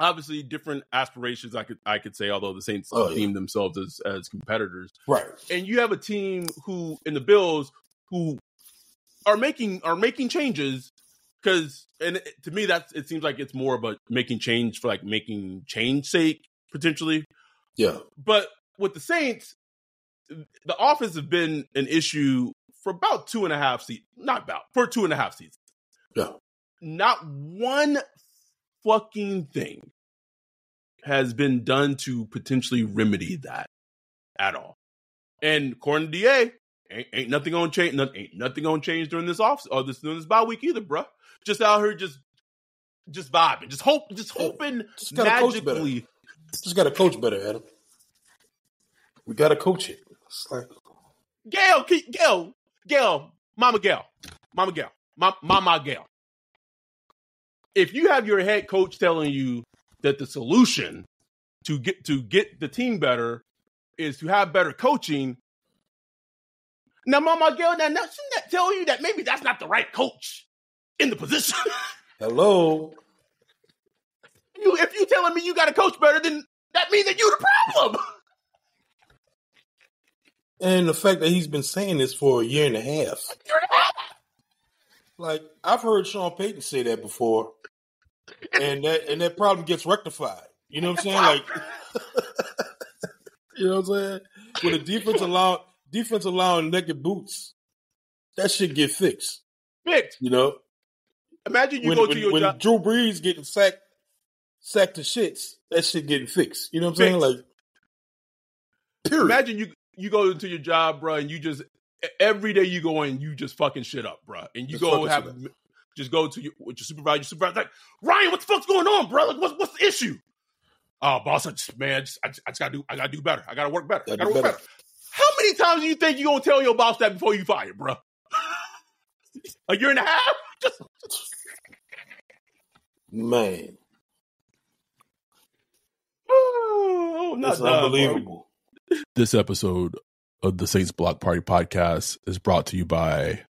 Speaker 3: Obviously, different aspirations. I could I could say, although the Saints
Speaker 5: Oh, yeah.
Speaker 3: themselves as as competitors,
Speaker 5: Right.
Speaker 3: and you have a team who in the Bills who are making are making changes because and it- to me that's it seems like it's more about making change for like making change sake potentially
Speaker 5: Yeah.
Speaker 3: but with the Saints the offense has been an issue for about two and a half seasons not about for two and a half seasons
Speaker 5: Yeah.
Speaker 3: not one fucking thing has been done to potentially remedy that at all. And according to DA, ain't, ain't nothing gonna change. Nothing, ain't nothing gonna change during this off or this during this bye week either, bruh. Just out here, just just vibing, just hope, just hoping
Speaker 5: Just gotta coach better.
Speaker 3: magically.
Speaker 5: Just got to coach better, Adam. We got to coach it. It's like,
Speaker 3: Gayle, Gayle, Gayle, Mama Gayle, Mama Gayle, Ma- Mama Gayle. If you have your head coach telling you that the solution to get to get the team better is to have better coaching, now Mama Gayle, now, now shouldn't that tell you that maybe that's not the right coach in the position?
Speaker 5: hello.
Speaker 3: you, if you're telling me you got to coach better, then that means that you the problem.
Speaker 5: And the fact that he's been saying this for a year and a half.
Speaker 3: You're the problem.
Speaker 5: Like, I've heard Sean Payton say that before. And that and that problem gets rectified. You know what I'm saying? Like You know what I'm saying? When the defense allow defense allowing naked boots, that shit get fixed.
Speaker 3: Fixed.
Speaker 5: You know?
Speaker 3: Imagine you
Speaker 5: when
Speaker 3: go
Speaker 5: when,
Speaker 3: to your
Speaker 5: when
Speaker 3: job.
Speaker 5: Drew Brees getting sacked sacked to shits, that shit getting fixed. You know what I'm saying? Like period.
Speaker 3: Imagine you you go into your job, bro, and you just every day you go in, you just fucking shit up, bro, and you
Speaker 5: Just
Speaker 3: go have just go to your, with your supervisor. Your supervisor like, Ryan, what the fuck's going on, bro? Like, what's what's the issue? Oh, boss, I just man, I just, I just, I just gotta do, I gotta do better. I gotta work better.
Speaker 5: Gotta
Speaker 3: gotta work better.
Speaker 5: better.
Speaker 3: How many times do you think you gonna tell your boss that before you fire, bro? A year and a half? Just
Speaker 5: Man,
Speaker 3: oh, not
Speaker 5: that's
Speaker 3: done, bro.
Speaker 5: unbelievable.
Speaker 3: This episode of the Saints Block Party podcast is brought to you by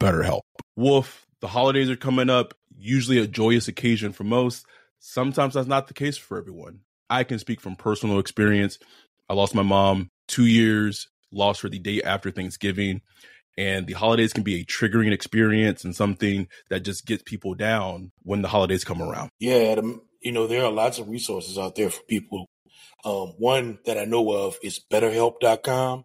Speaker 3: BetterHelp. Wolf, the holidays are coming up, usually a joyous occasion for most. Sometimes that's not the case for everyone. I can speak from personal experience. I lost my mom two years, lost her the day after Thanksgiving. And the holidays can be a triggering experience and something that just gets people down when the holidays come around.
Speaker 5: Yeah, Adam, you know, there are lots of resources out there for people. Um, one that I know of is betterhelp.com.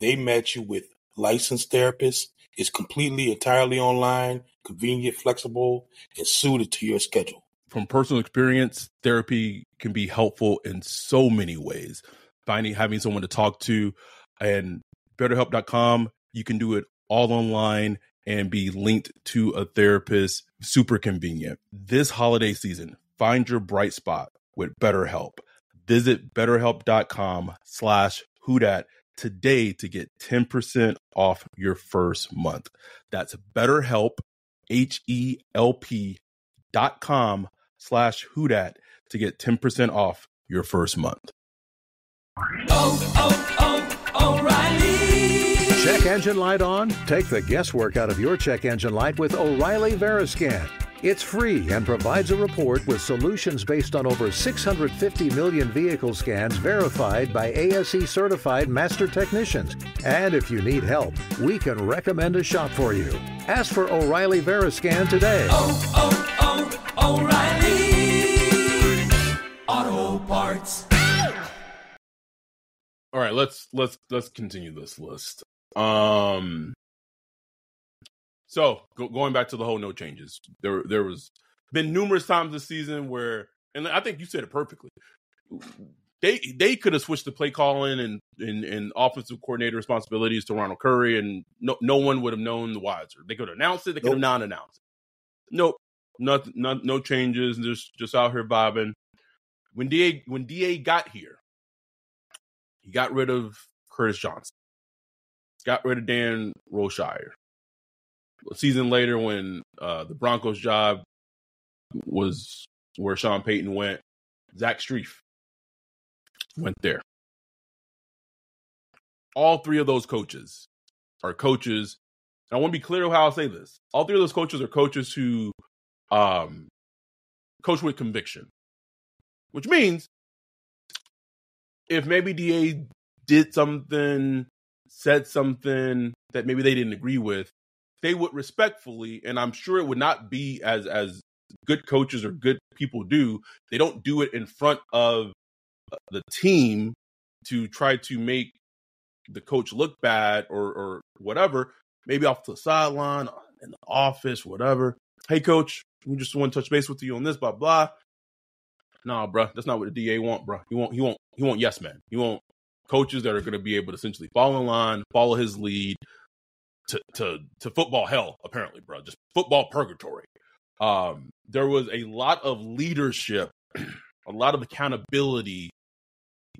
Speaker 5: They match you with licensed therapists. It's completely, entirely online, convenient, flexible, and suited to your schedule.
Speaker 3: from personal experience, therapy can be helpful in so many ways. Finding having someone to talk to and betterhelp.com, you can do it all online and be linked to a therapist. Super convenient. This holiday season, find your bright spot with BetterHelp. Visit betterhelp.com slash whodat today to get 10% off your first month. That's betterhelp, H-E-L-P dot com slash whodat to get 10% off your first month.
Speaker 1: Oh, oh, oh, O'Reilly.
Speaker 2: Check engine light on? Take the guesswork out of your check engine light with O'Reilly Veriscan. It's free and provides a report with solutions based on over 650 million vehicle scans verified by ASE certified master technicians. And if you need help, we can recommend a shop for you. Ask for O'Reilly Veriscan today.
Speaker 1: Oh, oh, oh, O'Reilly. Auto Parts.
Speaker 3: All right, let's let's let's continue this list. Um so go, going back to the whole no changes. There there was been numerous times this season where and I think you said it perfectly. They they could have switched the play calling and, and and offensive coordinator responsibilities to Ronald Curry and no no one would have known the wiser. They could have announced it, they could have
Speaker 5: Nope.
Speaker 3: not announced it. Nope. Nothing no, no changes, just just out here vibing. When DA when DA got here, he got rid of Curtis Johnson. Got rid of Dan Roushar. A season later, when uh, the Broncos job was where Sean Payton went, Zach Strief went there. All three of those coaches are coaches. I want to be clear how I'll say this. All three of those coaches are coaches who um, coach with conviction, which means if maybe DA did something, said something that maybe they didn't agree with, they would respectfully, and I'm sure it would not be as as good coaches or good people do. They don't do it in front of uh, the team to try to make the coach look bad or or whatever. Maybe off the sideline, in the office, whatever. Hey, coach, we just want to touch base with you on this, blah blah. Nah, bro, that's not what the DA want, bro. He want he want he want yes man. He want coaches that are going to be able to essentially fall in line, follow his lead to to to football hell. Apparently, bro, just football purgatory. Um, there was a lot of leadership, a lot of accountability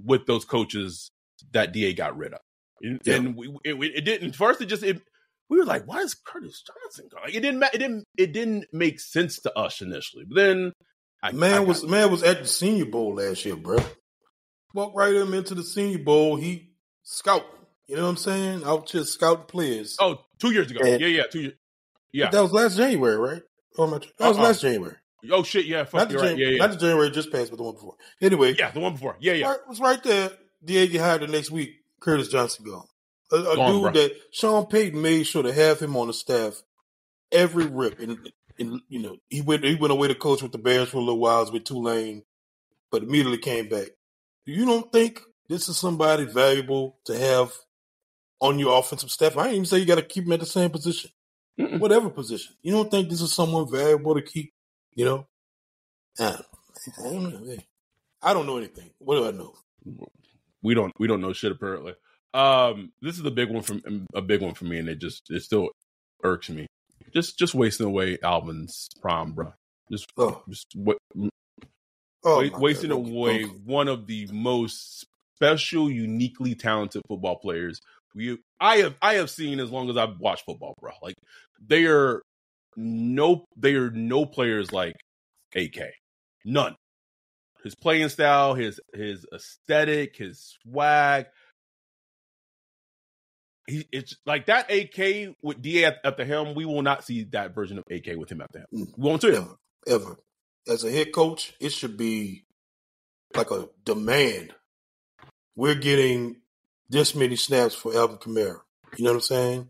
Speaker 3: with those coaches that Da got rid of, and,
Speaker 5: Yeah.
Speaker 3: and we, it, it didn't. First, it just it, we were like, "Why is Curtis Johnson going?" Like, it didn't. It didn't. It didn't make sense to us initially. But then, I,
Speaker 5: man
Speaker 3: I
Speaker 5: was
Speaker 3: got-
Speaker 5: man was at the Senior Bowl last year, bro. Walked right him into the Senior Bowl. He scouting. You know what I'm saying? Out just scouting players.
Speaker 3: oh two years ago.
Speaker 5: And-
Speaker 3: yeah, yeah, two years. Yeah.
Speaker 5: That was last January, right? Oh, my, that was
Speaker 3: Uh-uh.
Speaker 5: last January.
Speaker 3: oh shit. Yeah. Fuck.
Speaker 5: Not the,
Speaker 3: right.
Speaker 5: Jan-
Speaker 3: Yeah, yeah.
Speaker 5: not the January just passed, but the one before. Anyway,
Speaker 3: yeah, the one before. Yeah, yeah.
Speaker 5: right, it was right there. Get hired the next week. Curtis Johnson gone. A, a
Speaker 3: Gone,
Speaker 5: dude
Speaker 3: bro.
Speaker 5: that Sean Payton made sure to have him on the staff every rip, and and you know he went he went away to coach with the Bears for a little while with Tulane, but immediately came back. You don't think this is somebody valuable to have on your offensive staff? I even say you got to keep him at the same position,
Speaker 3: Mm-mm.
Speaker 5: whatever position. You don't think this is someone valuable to keep? You know, I don't, know. I don't know anything. What do I know?
Speaker 3: we don't we don't know shit apparently. Um, this is a big one from a big one for me, and it just it still irks me. just just wasting away Alvin's prime, bro. Just
Speaker 5: Oh,
Speaker 3: just wa-
Speaker 5: oh
Speaker 3: wa- wasting
Speaker 5: God.
Speaker 3: Away
Speaker 5: okay.
Speaker 3: one of the most special, uniquely talented football players we I have I have seen as long as I've watched football, bro. Like they are no they are no players like AK. None. His playing style, his his aesthetic, his swag. He, it's like that AK with Da at, at the helm. We will not see that version of AK with him at the helm.
Speaker 5: Mm.
Speaker 3: We won't see.
Speaker 5: Ever, ever. As a head coach, it should be like a demand. We're getting this many snaps for Alvin Kamara. You know what I'm saying?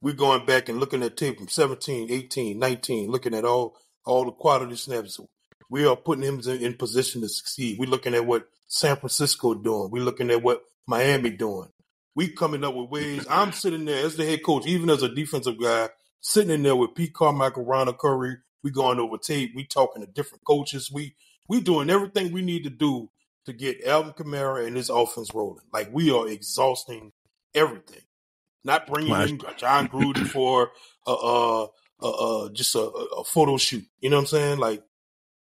Speaker 5: We're going back and looking at tape from 17, 18, 19, looking at all all the quality snaps. We are putting him in, in position to succeed. We're looking at what San Francisco doing. We're looking at what Miami doing. We coming up with ways. I'm sitting there as the head coach, even as a defensive guy, sitting in there with Pete Carmichael, Ronald Curry. We going over tape. We talking to different coaches. We we doing everything we need to do to get Alvin Kamara and his offense rolling. Like we are exhausting everything. Not bringing in Jon Gruden for uh uh uh, uh just a, a a photo shoot. You know what I'm saying? Like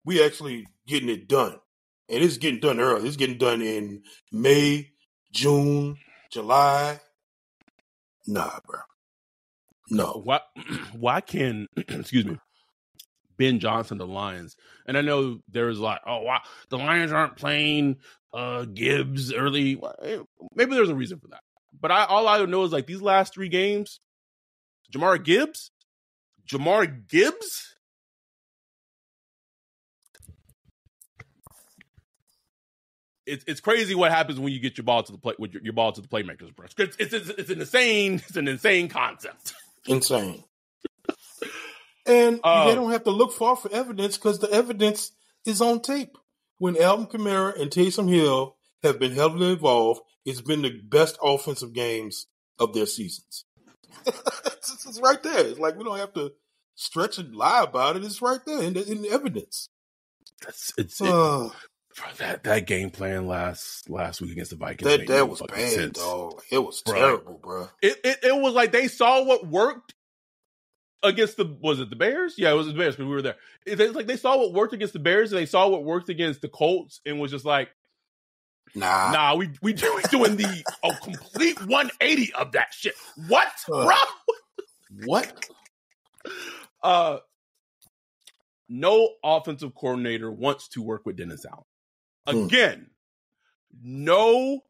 Speaker 5: we actually getting it done, and it's getting done early. It's getting done in May, June, July. Nah, bro. No.
Speaker 3: Why why can excuse me Ben Johnson the Lions and I know there's like oh why the Lions aren't playing uh Gibbs early eh, maybe there's a reason for that but I all I know is like these last three games Jahmyr Gibbs? Jahmyr Gibbs? It's it's crazy what happens when you get your ball to the play with your, your ball to the playmakers bro it's, it's, it's, it's an insane it's an insane concept.
Speaker 5: Insane. And
Speaker 3: Uh,
Speaker 5: they don't have to look far for evidence because the evidence is on tape. When Alvin Kamara and Taysom Hill have been heavily involved, it's been the best offensive games of their seasons. it's, it's right there. It's like we don't have to stretch and lie about it. It's right there in the, in the evidence.
Speaker 3: That's it's
Speaker 5: Uh,
Speaker 3: bro, that that game plan last last week against the Vikings.
Speaker 5: that that was
Speaker 3: fucking
Speaker 5: bad,
Speaker 3: sense.
Speaker 5: dog. It was
Speaker 3: Bro.
Speaker 5: terrible, bro.
Speaker 3: It, it it was like they saw what worked against the was it the Bears? Yeah, it was the Bears because we were there. It's like they saw what worked against the Bears and they saw what worked against the Colts and was just like,
Speaker 5: Nah.
Speaker 3: nah, we we do we doing the a complete 180 of that shit. What,
Speaker 5: Uh.
Speaker 3: bro?
Speaker 5: What?
Speaker 3: Uh, no offensive coordinator wants to work with Dennis Allen.
Speaker 5: Hmm.
Speaker 3: Again, no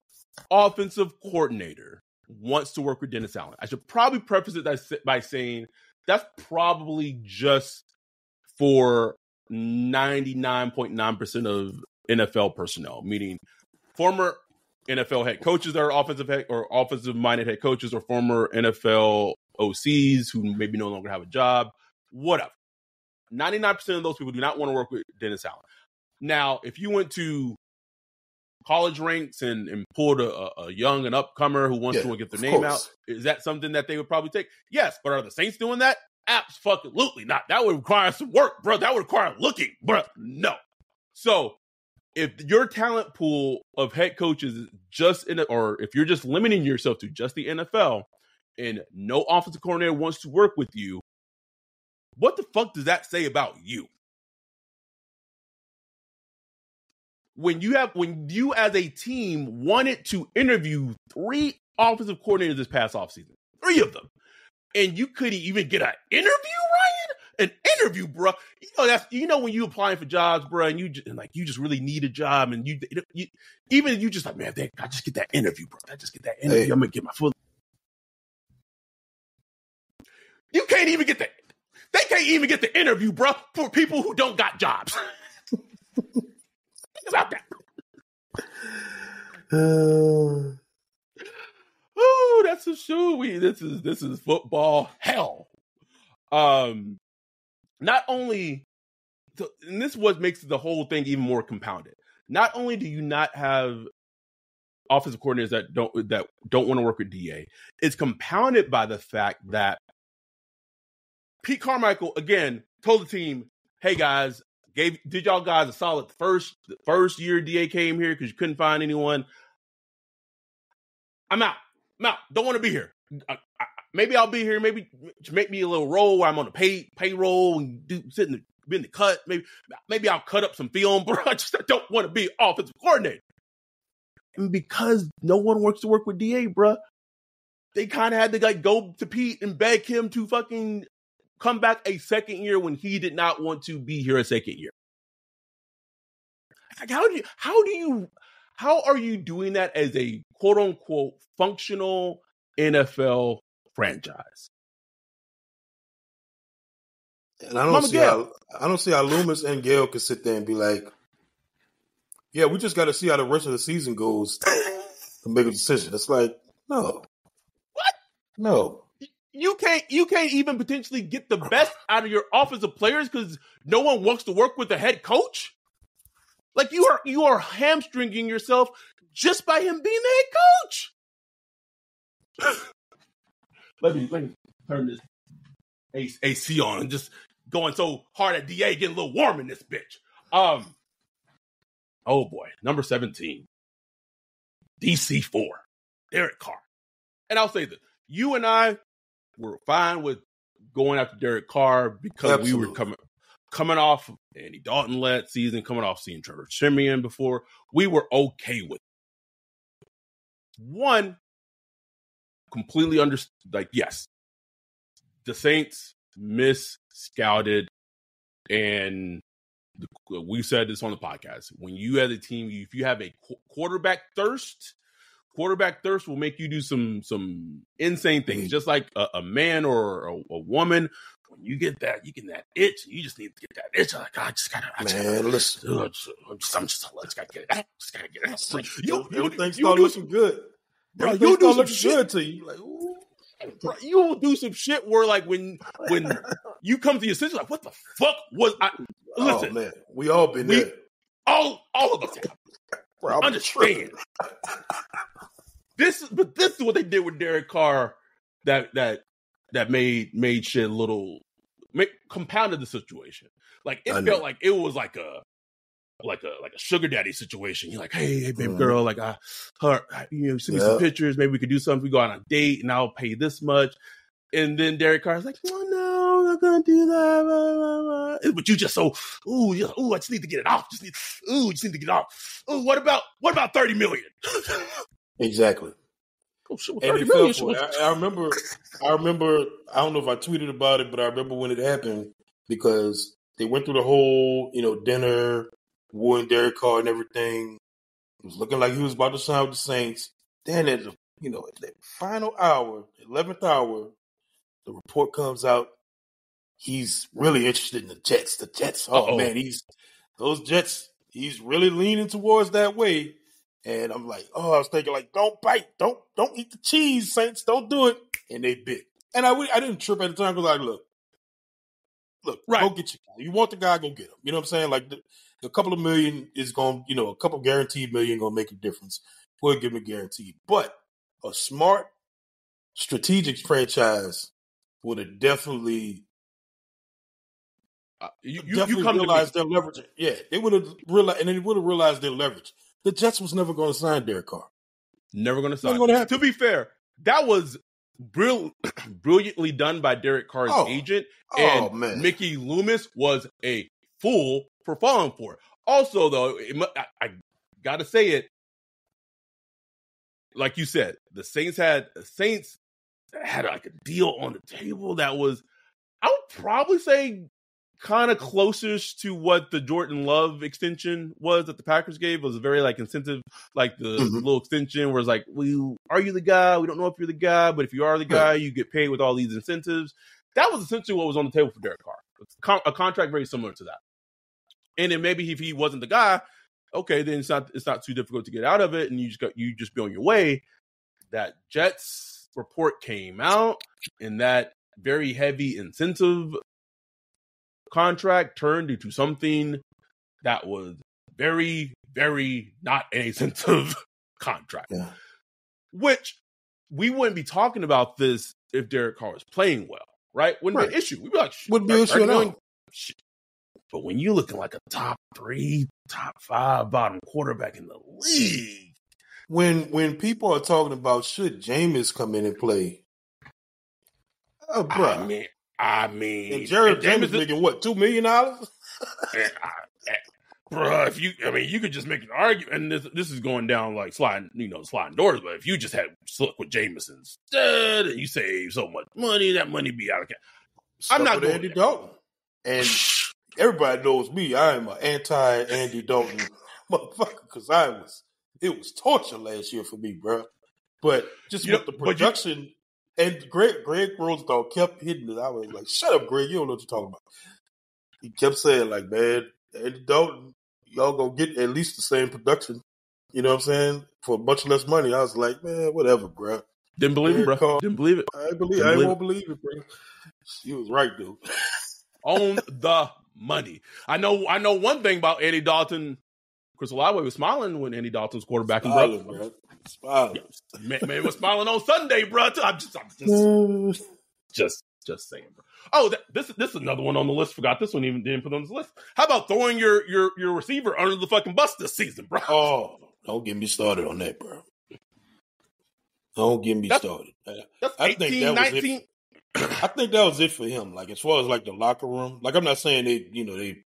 Speaker 3: offensive coordinator wants to work with Dennis Allen. I should probably preface it by saying that's probably just for 99.9% of NFL personnel, meaning former NFL head coaches that are offensive head or offensive minded head coaches or former NFL OCs who maybe no longer have a job, whatever. 99% of those people do not want to work with Dennis Allen. Now, if you went to college ranks and, and pulled a, a- young and upcomer who wants
Speaker 5: Yeah,
Speaker 3: to get their name
Speaker 5: course.
Speaker 3: out, is that something that they would probably take? Yes, but are the Saints doing that? Absolutely not. That would require some work, bro. That would require looking, bro. No. So if your talent pool of head coaches is just in, a, or if you're just limiting yourself to just the NFL, and no offensive coordinator wants to work with you, what the fuck does that say about you? When you have when you as a team wanted to interview three offensive coordinators this past offseason, three of them, and you couldn't even get an interview, Ryan? An interview, bro. You know that's you know when you applying for jobs, bro, and you just, and like you just really need a job, and you, you even you just like man, they, I just get that interview, bro. I just get that interview.
Speaker 5: Hey.
Speaker 3: I'm gonna get my foot. You can't even get the. They can't even get the interview, bro, for people who don't got jobs. About that. Ooh, that's a shoe. We this is this is football hell. Um, not only, and this is what makes the whole thing even more compounded. Not only do you not have offensive coordinators that don't that don't want to work with Da, it's compounded by the fact that Pete Carmichael again told the team, "Hey guys, gave did y'all guys a solid first first year Da came here because you couldn't find anyone. I'm out. I'm out. Don't want to be here. I, I, maybe I'll be here. Maybe make me a little role where I'm on the pay payroll and do sit in the, in the cut. Maybe maybe I'll cut up some film, but I just don't want to be offensive coordinator. And because no one wants to work with Da, bruh, they kind of had to like go to Pete and beg him to fucking come back a second year when he did not want to be here a second year. Like how do you how do you how are you doing that as a quote unquote functional NFL franchise?
Speaker 5: And I don't
Speaker 3: Mama
Speaker 5: see
Speaker 3: Gayle.
Speaker 5: how I don't see how Loomis and Gayle could sit there and be like, "Yeah, we just got to see how the rest of the season goes to make a decision." It's like, no,
Speaker 3: What?
Speaker 5: no,
Speaker 3: You can't you can't even potentially get the best out of your offensive players because no one wants to work with the head coach. Like you are you are hamstringing yourself just by him being the head coach. let me let me turn this AC on and just going so hard at DA, getting a little warm in this bitch. Um, oh boy, number seventeen, DC four, Derek Carr, and I'll say this: you and I were fine with going after Derek Carr because we were coming coming off Andy Dalton led season, coming off seeing Trevor Simeon before. We were okay with it. one completely understood. Like, yes, the Saints miss scouted, and the, we said this on the podcast. When you as a team, if you have a qu- quarterback thirst, quarterback thirst will make you do some some insane things. Mm-hmm. Just like a, a man or a, a woman, when you get that, you get that itch. You just need to get that itch. Like, oh, I just gotta, I just gotta
Speaker 5: man. Listen,
Speaker 3: Ugh, just- I'm just, I'm just, I just gotta get it out. Just gotta get it out. Like, you, you,
Speaker 5: everything
Speaker 3: you
Speaker 5: start
Speaker 3: do
Speaker 5: looking
Speaker 3: some,
Speaker 5: good.
Speaker 3: bro, you do some shit.
Speaker 5: good to you. Like, ooh.
Speaker 3: Bro, you will do some shit where, like, when when you come to your senses, like, what the fuck was I? Oh, listen,
Speaker 5: oh man, we all been
Speaker 3: we-
Speaker 5: there.
Speaker 3: all all of us.
Speaker 5: Bro, I'm
Speaker 3: understand. This, is but this is what they did with Derek Carr that that that made made shit a little make, compounded the situation. Like it felt like it was like a like a like a sugar daddy situation. You're like, hey, hey, baby
Speaker 5: Mhm.
Speaker 3: girl, like I, her, you know, send me
Speaker 5: Yeah.
Speaker 3: some pictures. Maybe we could do something. We go on a date, and I'll pay this much. And then Derek Carr's like, oh, no, I'm not gonna do that. blah, blah, blah." But you just so, ooh, you ooh, I just need to get it off. Just need, ooh, just need to get off. Ooh, what about what about thirty million?
Speaker 5: Exactly.
Speaker 3: oh shit, well,
Speaker 5: And
Speaker 3: thirty
Speaker 5: they fell for it. I, I remember. I remember. I don't know if I tweeted about it, but I remember when it happened because they went through the whole, you know, dinner, War and Derek Carr and everything. It was looking like he was about to sign with the Saints. Then at the, you know, at the final hour, eleventh hour, the report comes out. He's really interested in the Jets. The Jets. Oh
Speaker 3: Uh-oh.
Speaker 5: man, he's those Jets. He's really leaning towards that way. And I'm like, oh, I was thinking like, don't bite, don't don't eat the cheese, Saints, don't do it. And they bit. And I I didn't trip at the time because like, look, look,
Speaker 3: Right.
Speaker 5: go get your guy. You want the guy, go get him. You know what I'm saying? Like the, the couple of million is going, you know, a couple guaranteed million going to make a difference. We'll give him a guarantee. But a smart, strategic franchise would have definitely
Speaker 3: uh, you, you, you
Speaker 5: definitely
Speaker 3: come to me.
Speaker 5: realized their leverage. Yeah, they would have realized, and they would have realized their leverage. The Jets was never going to sign Derek Carr.
Speaker 3: Never going to sign.
Speaker 5: gonna.
Speaker 3: To be fair, that was brill- brilliantly done by Derek Carr's
Speaker 5: Oh.
Speaker 3: agent,
Speaker 5: Oh,
Speaker 3: and
Speaker 5: man.
Speaker 3: Mickey Loomis was a fool for falling for it. Also, though, it, mu- I, I got to say it, like you said, the Saints had Saints had like a deal on the table that was, I would probably say, kind of closest to what the Jordan Love extension was that the Packers gave. It was a very like incentive, like the
Speaker 5: Mhm.
Speaker 3: little extension where it's like, "We are you the guy? We don't know if you're the guy, but if you are the guy, you get paid with all these incentives." That was essentially what was on the table for Derek Carr. A contract very similar to that. And then maybe if he wasn't the guy, okay, then it's not it's not too difficult to get out of it, and you just got you just be on your way. That Jets report came out, and that very heavy incentive contract turned into something that was very, very not an incentive contract.
Speaker 5: Yeah.
Speaker 3: Which we wouldn't be talking about this if Derek Carr was playing well, right? Wouldn't be an issue. We'd be like,
Speaker 5: Wouldn't be an issue at all.
Speaker 3: But when you're looking like a top three, top five bottom quarterback in the league,
Speaker 5: When when people are talking about should Jameis come in and play, Oh, bro.
Speaker 3: I mean, I mean,
Speaker 5: and Jared James
Speaker 3: Jameson-
Speaker 5: making what two million dollars?
Speaker 3: I- eh, Bruh, if you, I mean, you could just make an argument, and this, this is going down like sliding, you know, sliding doors. But if you just had slick with Jameson instead, and you save so much money, that money be out of cash. I'm not going
Speaker 5: Andy
Speaker 3: there.
Speaker 5: Dalton, and everybody knows me. I am an anti Andy Dalton motherfucker because I was it was torture last year for me, bro. But just
Speaker 3: You
Speaker 5: with
Speaker 3: know,
Speaker 5: the
Speaker 3: but you-
Speaker 5: production and Greg Greg Rosenthal kept hitting it. I was like, "Shut up, Greg! You don't know what you're talking about." He kept saying, "Like, man, Andy Dalton, y'all gonna get at least the same production." You know what I'm saying? For much less money. I was like, man, whatever, bro.
Speaker 3: Didn't believe him, bro.
Speaker 5: Call-
Speaker 3: Didn't believe it.
Speaker 5: I believe.
Speaker 3: Didn't
Speaker 5: I
Speaker 3: believe
Speaker 5: won't believe it, bro. He was right, dude.
Speaker 3: On the money. I know. I know one thing about Andy Dalton. Chris Olave was smiling when Andy Dalton's quarterbacking,
Speaker 5: Smiling,
Speaker 3: bro.
Speaker 5: bro. Smiling.
Speaker 3: Man, man was smiling on Sunday, bro. I'm just, I'm just, just, just saying, bro. Oh, that, this, is this is another one on the list. Forgot this one. Even didn't put on this list. How about throwing your, your, your receiver under the fucking bus this season, bro?
Speaker 5: Oh, don't get me started on that, bro. Don't get me
Speaker 3: That's-
Speaker 5: started.
Speaker 3: That's
Speaker 5: I think
Speaker 3: 18,
Speaker 5: that was it. I think that was it for him. Like as far as like the locker room, like I'm not saying they, you know, they,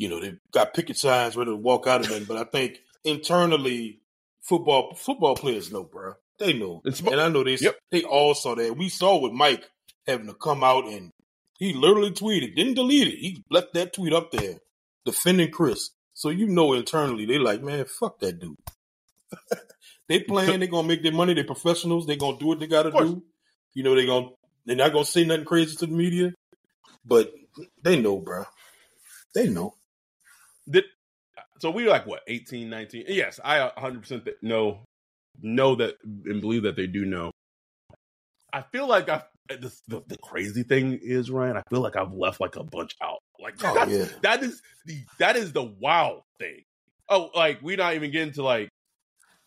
Speaker 5: you know, they got picket signs ready to walk out of them, but I think internally, football football players know, bro. They know,
Speaker 3: It's-
Speaker 5: and I know they
Speaker 3: Yep.
Speaker 5: they all saw that. We saw with Mike having to come out and he literally tweeted, didn't delete it. He left that tweet up there defending Chris. So you know internally they like, man, fuck that dude. they playing, They're gonna make their money. They're professionals. They're gonna do what they got to do. You know they gonna they're not gonna say nothing crazy to the media, but they know, bro. They know.
Speaker 3: Did, so we were like what 18 19 yes i 100% th- know know that and believe that they do know i feel like i eh, the, the, the crazy thing is ryan i feel like i've left like a bunch out like
Speaker 5: Oh, yeah.
Speaker 3: that is the that is the wild thing oh like we're not even getting to like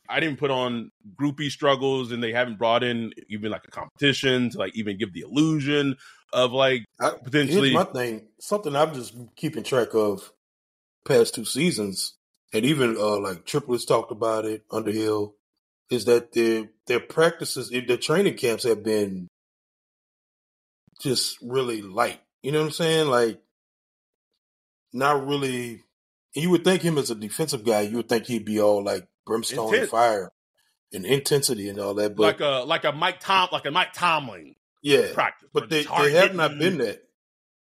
Speaker 3: i didn't put on Grupe struggles and they haven't brought in even like a competition to like even give the illusion of like
Speaker 5: I,
Speaker 3: potentially
Speaker 5: my thing. Something I'm just keeping track of past two seasons, and even uh like triplets talked about it, Underhill, is that their their practices, their training camps have been just really light. You know what I'm saying? Like not really you would think him as a defensive guy, you would think he'd be all like brimstone and fire and intensity and all that. But
Speaker 3: like a like a mike tom like a mike tomlin
Speaker 5: yeah.
Speaker 3: practice
Speaker 5: But they, they have not been that.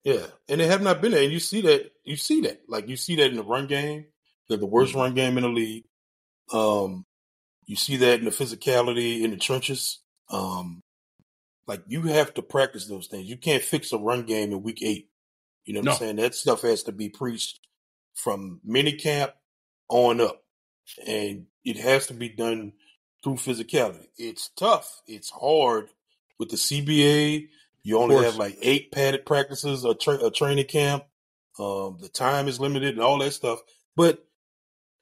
Speaker 5: Yeah. And they have not been there. And you see that you see that. Like you see that in the run game. They're the worst run game in the league. Um you see that in the physicality in the trenches. Um like you have to practice those things. You can't fix a run game in week eight. You know what
Speaker 3: No.
Speaker 5: I'm saying? That stuff has to be preached from minicamp on up. And it has to be done through physicality. It's tough. It's hard with the CBA. You only have like eight padded practices a, tra- a training camp. Um, the time is limited and all that stuff. But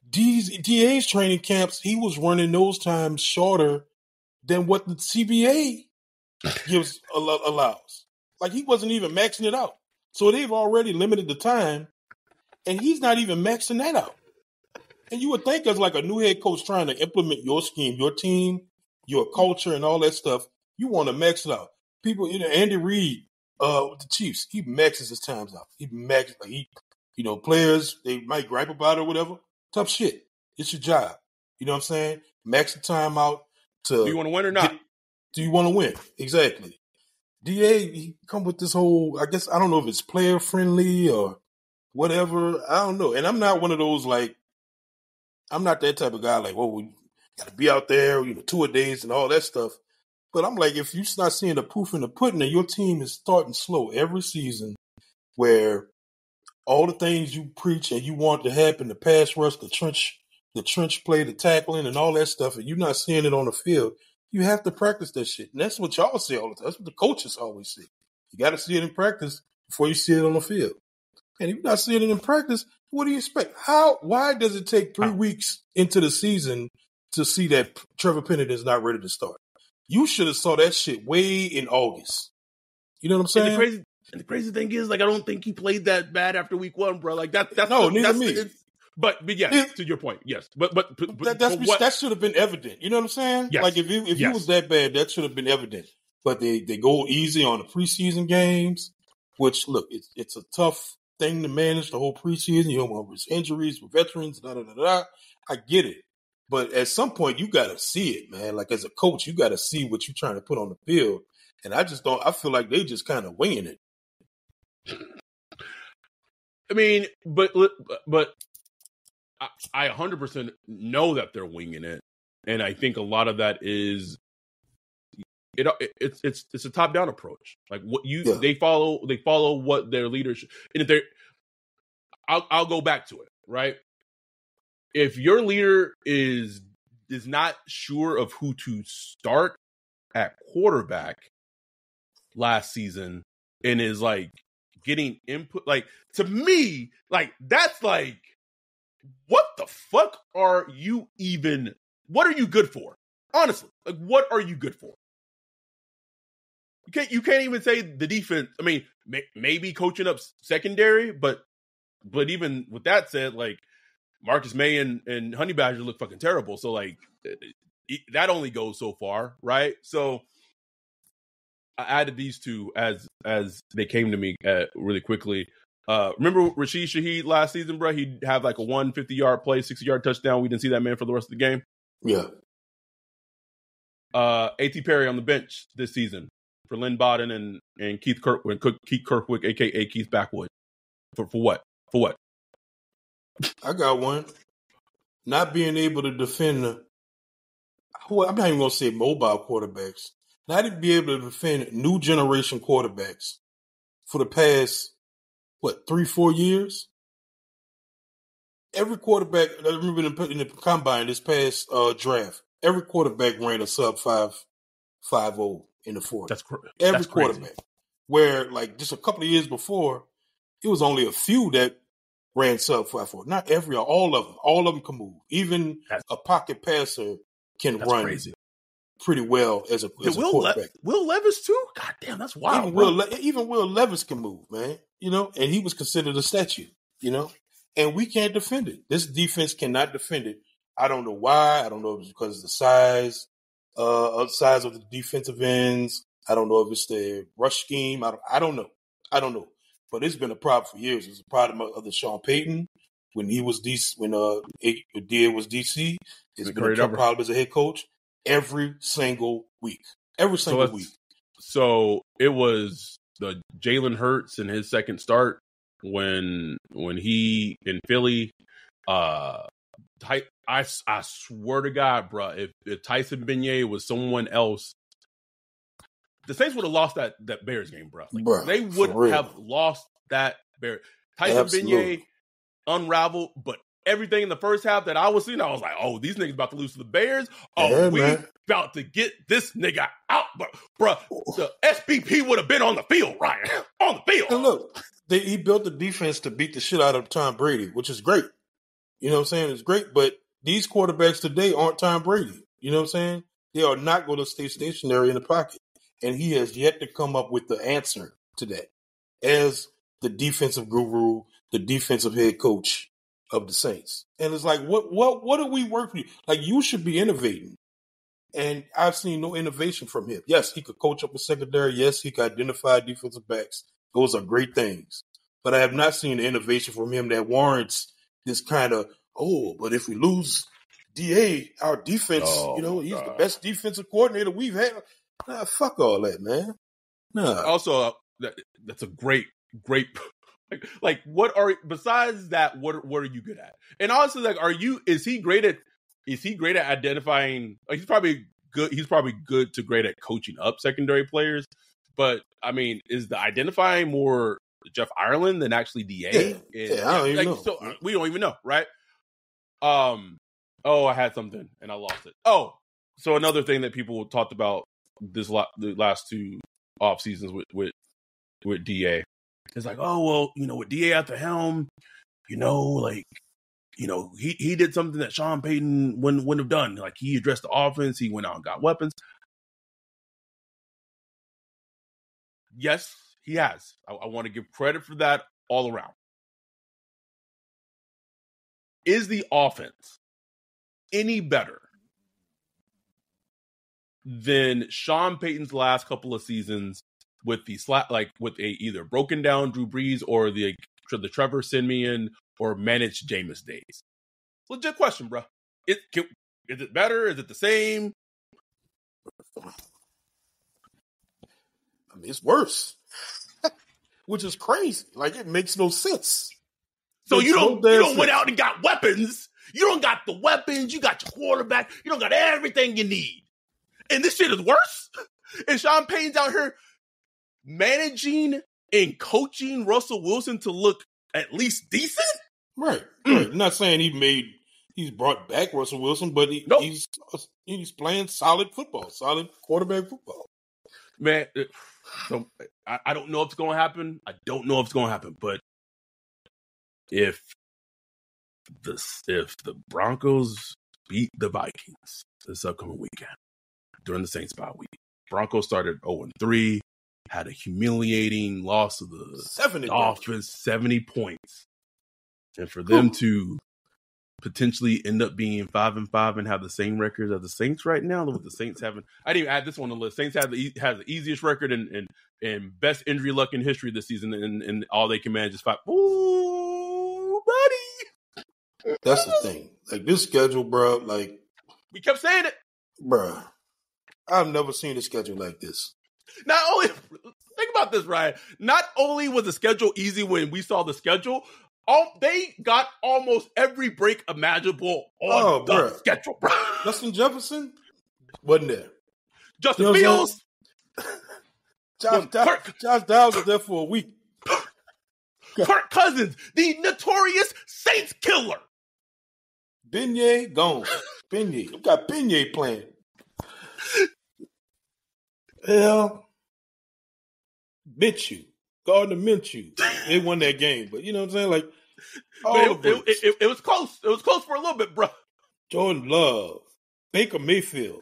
Speaker 5: D's, DA's training camps, he was running those times shorter than what the CBA gives al- allows. Like he wasn't even maxing it out. So they've already limited the time, and he's not even maxing that out. And you would think as like a new head coach trying to implement your scheme, your team, your culture, and all that stuff, you want to max it out. People, you know, Andy Reid, uh, with the Chiefs, he maxes his times out. He maxes, like he, you know, players they might gripe about it or whatever. Tough shit. It's your job. You know what I'm saying? Max the time out to.
Speaker 3: do you want to win or not
Speaker 5: Get- do you want to win? Exactly. Da he come with this whole. I guess I don't know if it's player friendly or whatever. I don't know. And I'm not one of those like. I'm not that type of guy. Like, well, we got to be out there, you know, two a days and all that stuff. But I'm like, if you're not seeing the proof in the pudding, and your team is starting slow every season, where all the things you preach and you want to happen, the pass rush, the trench, the trench play, the tackling, and all that stuff, and you're not seeing it on the field, you have to practice that shit. And that's what y'all say all the time. That's what the coaches always say. You got to see it in practice before you see it on the field. And if you're not seeing it in practice, what do you expect? How? Why does it take three weeks into the season to see that Trevor Penning is not ready to start? You should have saw that shit way in August. You know what I'm saying?
Speaker 3: And the crazy, and the crazy thing is, like, I don't think he played that bad after week one, bro. Like that. That's
Speaker 5: No,
Speaker 3: the,
Speaker 5: neither
Speaker 3: that's
Speaker 5: me.
Speaker 3: The, but but yes,
Speaker 5: Yeah.
Speaker 3: to your point, yes. But but, but,
Speaker 5: that that's,
Speaker 3: what,
Speaker 5: that should have been evident. You know what I'm saying?
Speaker 3: Yes.
Speaker 5: Like if you if
Speaker 3: Yes.
Speaker 5: you was that bad, that should have been evident. but they they go easy on the preseason games. Which look, it's it's a tough thing to manage the whole preseason. You know, with injuries, with veterans, da da da da. I get it, but at some point you got to see it, man. Like as a coach, you got to see what you're trying to put on the field. And I just don't. I feel like they just kind of winging it.
Speaker 3: I mean, but but I- I 100% know that they're winging it, and I think a lot of that is it. It's it's it's a top down approach. Like what you
Speaker 5: Yeah.
Speaker 3: they follow they follow what their leadership and if they're. I'll I'll go back to it right. If your leader is is not sure of who to start at quarterback last season and is like getting input like to me like that's like what the fuck are you even what are you good for? Honestly like what are you good for? You can't you can't even say the defense i mean may, maybe coaching up secondary but but even with that said like marcus Maye and, and honey badger look fucking terrible so like that only goes so far right so I added these two as as they came to me uh, really quickly. Uh, remember Rashid Shaheed last season, bro? He'd have like a 150 yard play, 60 yard touchdown. We didn't see that man for the rest of the game.
Speaker 5: Yeah,
Speaker 3: Uh, A.T. Perry on the bench this season for Lynn Bowden and and Keith Kirkwood, Keith Kirkwick, aka Keith Backwood. For for what? For what?
Speaker 5: I got one. Not being able to defend the. I'm not even going to say mobile quarterbacks. Not to be able to defend new generation quarterbacks for the past what three four years. Every quarterback. I remember in the, in the combine this past uh, draft. Every quarterback ran a sub five five zero in the fourth.
Speaker 3: That's cr-
Speaker 5: every
Speaker 3: that's crazy.
Speaker 5: quarterback. Where like just a couple of years before, it was only a few that ran sub five four. Not every, all of them. All of them can move. Even
Speaker 3: That's-
Speaker 5: a pocket passer can run
Speaker 3: crazy.
Speaker 5: pretty well as a, as a
Speaker 3: Will Le-
Speaker 5: quarterback.
Speaker 3: Will Levis too? God damn, that's wild.
Speaker 5: even. Will Le- even Will Levis can move, man. You know, and he was considered a statue. You know, and we can't defend it. This defense cannot defend it. I don't know why. I don't know if it's because of the size, uh, of size of the defensive ends. I don't know if it's the rush scheme. I don't. I don't know. I don't know. But it's been a problem for years. It's a problem of the Sean Payton when he was DC. When uh, A- D was DC. It's
Speaker 3: Been
Speaker 5: been a
Speaker 3: over.
Speaker 5: problem as a head coach every single week. Every single
Speaker 3: let's-
Speaker 5: week.
Speaker 3: So it was the Jalen Hurts in his second start when when he in Philly. Uh, I I swear to God, bro, if, if Tyson Bagent was someone else, the Saints would have lost that that Bears game, bro. Like,
Speaker 5: Bruh,
Speaker 3: they would have lost that Bear. Tyson. Bagent unraveled, but everything in the first half that I was seeing, I was like, oh, these niggas about to lose to the Bears. Oh,
Speaker 5: Yeah,
Speaker 3: we
Speaker 5: man.
Speaker 3: about to get this nigga out, but bruh, the SBP would have been on the field, Ryan, on the field.
Speaker 5: And look, they, he built the defense to beat the shit out of Tom Brady, which is great. You know what I'm saying? It's great, but these quarterbacks today aren't Tom Brady. You know what I'm saying? They are not going to stay stationary in the pocket. And he has yet to come up with the answer to that as the defensive guru, the defensive head coach of the Saints. And it's like, what what what are we working? Like you should be innovating. And I've seen no innovation from him. Yes, he could coach up a secondary. Yes, he could identify defensive backs. Those are great things. But I have not seen the innovation from him that warrants this kind of, oh, but if we lose DA, our defense,
Speaker 3: Oh,
Speaker 5: you know, he's the best defensive coordinator we've had. Nah, fuck all that, man. Nah.
Speaker 3: Also, uh, that, that's a great, great. Like, like, what are besides that? What are- what are you good at? And honestly, like, are you? Is he great at? Is he great at identifying? Like, he's probably good. He's probably good to great at coaching up secondary players. But I mean, is the identifying more Jeff Ireland than actually Da?
Speaker 5: Yeah. Yeah, I don't even know.
Speaker 3: So we don't even know, right? Um. Oh, I had something and I lost it. Oh, so another thing that people talked about this la- the last two off seasons with with with Da It's like, oh well, you know, with Da at the helm, you know, like you know, he he did something that Sean Payton wouldn't wouldn't have done. Like he addressed the offense, he went out and got weapons. Yes, he has. I, I want to give credit for that all around. Is the offense any better than Sean Payton's last couple of seasons with the slap, like with a either broken down Drew Brees or the the Trevor Siemian or managed Jameis days? Legit question, bro. It can, is it better? Is it the same?
Speaker 5: I mean, it's worse, which is crazy. Like it makes no sense.
Speaker 3: So you don't you don't went out and got weapons. You don't got the weapons. You got your quarterback. You don't got everything you need. And this shit is worse. And Sean Payton's out here managing and coaching Russell Wilson to look at least decent.
Speaker 5: Right. not saying he made he's brought back Russell Wilson, but he,
Speaker 3: Nope.
Speaker 5: he's he's playing solid football, solid quarterback football.
Speaker 3: Man, uh, so I, I don't know if it's going to happen. I don't know if it's going to happen. But if the if the Broncos beat the Vikings this upcoming weekend during the Saints bye week, Broncos started zero and three, had a humiliating loss to the
Speaker 5: Seventy.
Speaker 3: Dolphins, seventy points, and for them to potentially end up being five and five and have the same record as the Saints right now. With the Saints having, I didn't even add this one on the list. Saints have the e- has the easiest record and and, and best injury luck in history this season, and, and all they can manage is five. Ooh, buddy,
Speaker 5: That's the thing. Like this schedule, bro. Like,
Speaker 3: we kept saying it.
Speaker 5: bro, I've never seen a schedule like this.
Speaker 3: Not only think about this, Ryan. Not only was the schedule easy when we saw the schedule, all they got almost every break imaginable on
Speaker 5: Oh,
Speaker 3: the
Speaker 5: bruh.
Speaker 3: schedule, bro.
Speaker 5: Justin Jefferson wasn't there.
Speaker 3: Justin
Speaker 5: You know
Speaker 3: Fields,
Speaker 5: Josh, Dow-
Speaker 3: Kirk-
Speaker 5: Josh Downs was there for a week.
Speaker 3: Kirk Cousins, the notorious Saints killer.
Speaker 5: Bagent gone. Bagent. You got Bagent playing. Hell, Minshew. Gardner Minshew. They won that game, but you know what I'm saying? Like, all
Speaker 3: Man,
Speaker 5: the
Speaker 3: it, it, it- it was close. It was close for a little bit, bro.
Speaker 5: Jordan Love, Baker Mayfield.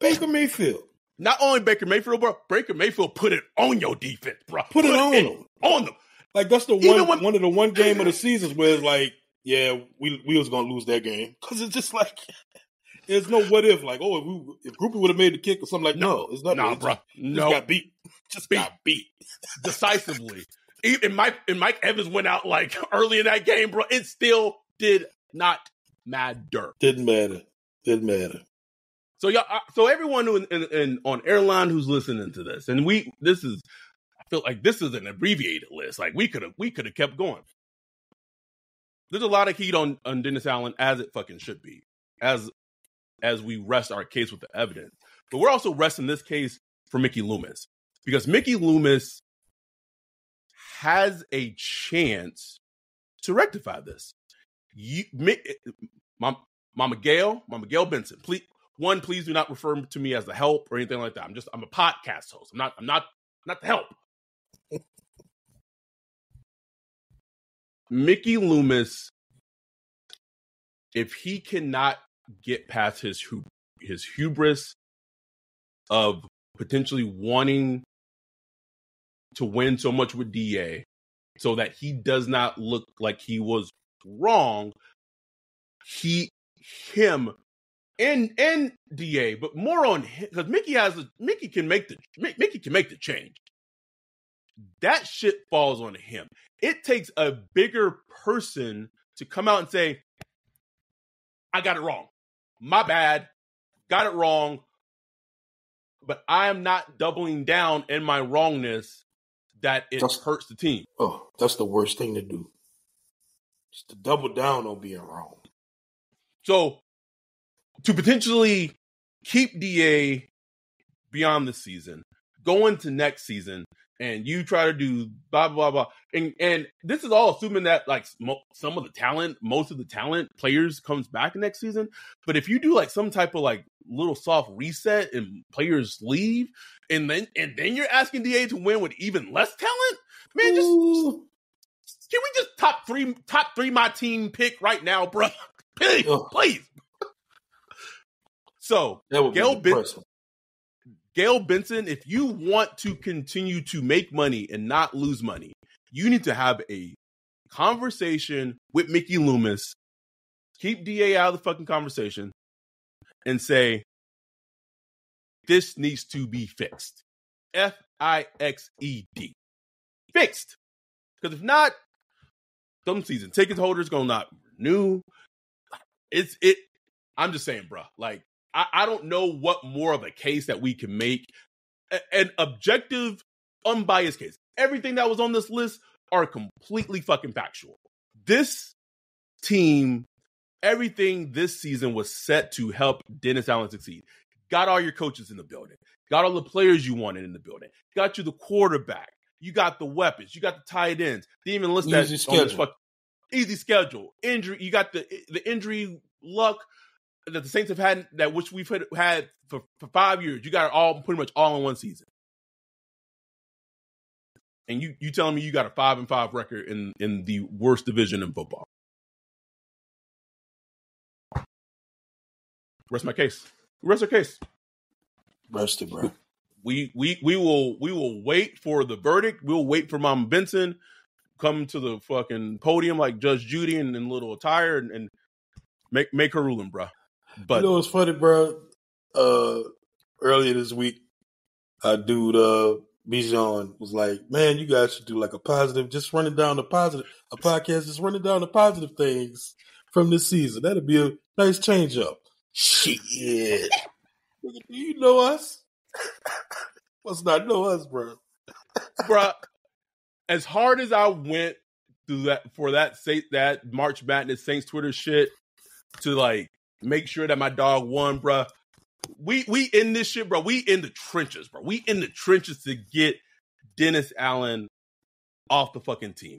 Speaker 5: Baker Mayfield.
Speaker 3: Not only Baker Mayfield, bro. Baker Mayfield put it on your defense, bro.
Speaker 5: Put it on them.
Speaker 3: On them.
Speaker 5: Like that's the
Speaker 3: Even
Speaker 5: one
Speaker 3: when-
Speaker 5: one of the one game of the seasons where it's like, yeah, we we was gonna lose that game because it's just like there's no what if. Like, oh, if, we, if Grupe would have made the kick or something like, no, it's not.
Speaker 3: Nah, bro.
Speaker 5: Just,
Speaker 3: No.
Speaker 5: just got beat. Just
Speaker 3: Beat.
Speaker 5: got beat.
Speaker 3: decisively. Even Mike and Mike Evans went out like early in that game, bro. It still did not matter.
Speaker 5: Didn't matter. Didn't matter.
Speaker 3: So y'all, uh, so everyone who in, in, in- on airline who's listening to this, and we this is, I feel like this is an abbreviated list. Like we could have we could have kept going. There's a lot of heat on on Dennis Allen as it fucking should be, as as we rest our case with the evidence. But we're also resting this case for Mickey Loomis because Mickey Loomis has a chance to rectify this. You, Mi- Mom, Mama Gayle, Mama Gayle Benson, please one, please do not refer to me as the help or anything like that. I'm just I'm a podcast host. I'm not I'm not not the help. Mickey Loomis, if he cannot get past his his hubris of potentially wanting to win so much with DA, so that he does not look like he was wrong, he him and and Da, but more on him because Mickey has a, Mickey can make the Mickey can make the change. That shit falls on him. It takes a bigger person to come out and say, "I got it wrong. My bad. Got it wrong." But I am not doubling down in my wrongness that it
Speaker 5: That's-
Speaker 3: hurts the team.
Speaker 5: Oh, that's the worst thing to do. Just to double down on being wrong.
Speaker 3: So to potentially keep DA beyond the season, go into next season, and you try to do blah blah blah, and and this is all assuming that like some of the talent, most of the talent players comes back next season. But if you do like some type of like little soft reset and players leave, and then and then you're asking DA to win with even less talent, man, just
Speaker 5: Ooh.
Speaker 3: can we just top three top three my team pick right now, bro? Please,
Speaker 5: Ugh.
Speaker 3: please. So Gayle
Speaker 5: be
Speaker 3: Ben-. Gayle Benson, if you want to continue to make money and not lose money, you need to have a conversation with Mickey Loomis. Keep DA out of the fucking conversation and say, this needs to be fixed. F I X E D. Fixed. Because if not, some season ticket holders gonna not renew. It's it. I'm just saying, bro. Like I, I don't know what more of a case that we can make. A- an objective, unbiased case. Everything that was on this list are completely fucking factual. This team, everything this season was set to help Dennis Allen succeed. Got all your coaches in the building. Got all the players you wanted in the building. Got you the quarterback. You got the weapons. You got the tight ends. Didn't even list that
Speaker 5: Easy
Speaker 3: on this
Speaker 5: schedule.
Speaker 3: fuck- easy schedule. Injury. You got the eh, the injury luck that the Saints have had that which we've had, had for, for five years. You got it all pretty much all in one season. And you you telling me you got a five and five record in in the worst division in football? Rest my case. Rest our case.
Speaker 5: Rest it, bro.
Speaker 3: We we we will we will wait for the verdict. We'll wait for Mom Benson come to the fucking podium like Judge Judy in, in little attire and, and make make her ruling, bro. But
Speaker 5: you know what's funny, bro? Uh, earlier this week, a dude, uh, Bijan was like, "Man, you guys should do like a positive, just running down the positive, a podcast, just running down the positive things from this season. That'd be a nice change up." Shit, do you know us? Must not know us, bro.
Speaker 3: bro, as hard as I went through that for that say that March Madness Saints Twitter shit to like make sure that my dog won, bruh. We we in this shit, bro. We in the trenches, bro. We in the trenches to get Dennis Allen off the fucking team.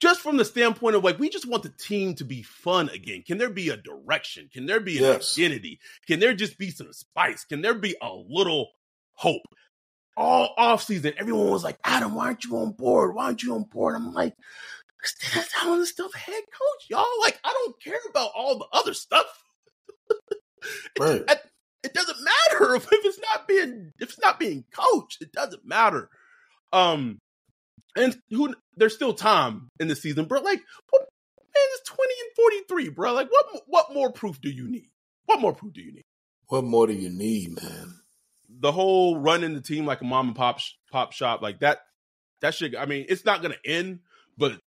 Speaker 3: Just from the standpoint of like, we just want the team to be fun again. Can there be a direction? Can there be an
Speaker 5: Yes.
Speaker 3: identity? Can there just be some spice? Can there be a little hope? All offseason, everyone was like, Adam, why aren't you on board? Why aren't you on board? I'm like, Dennis Allen is still the head coach, y'all. Like, I don't care about all the other stuff.
Speaker 5: Right.
Speaker 3: It, it doesn't matter if, if it's not being if it's not being coached. It doesn't matter. Um, and who there's still time in the season, bro. Like, what, man, it's twenty and forty three, bro. Like, what what more proof do you need? What more proof do you need?
Speaker 5: What more do you need, man?
Speaker 3: The whole running the team like a mom and pop sh- pop shop, like that. That shit. I mean, it's not gonna end, but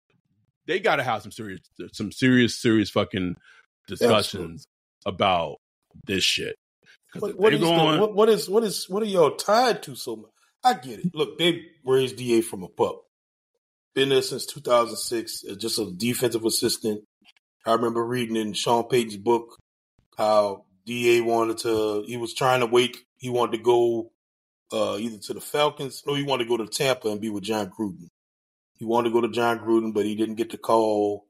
Speaker 3: they got to have some serious, some serious, serious fucking discussions about this shit.
Speaker 5: What,
Speaker 3: if
Speaker 5: what the- what, what is what is what are y'all tied to so much? I get it. Look, they raised Da from a pup. Been there since 2006 as just a defensive assistant. I remember reading in Sean Payton's book how Da wanted to. He was trying to wait. He wanted to go uh, either to the Falcons or he wanted to go to Tampa and be with Jon Gruden. He wanted to go to Jon Gruden, but he didn't get the call.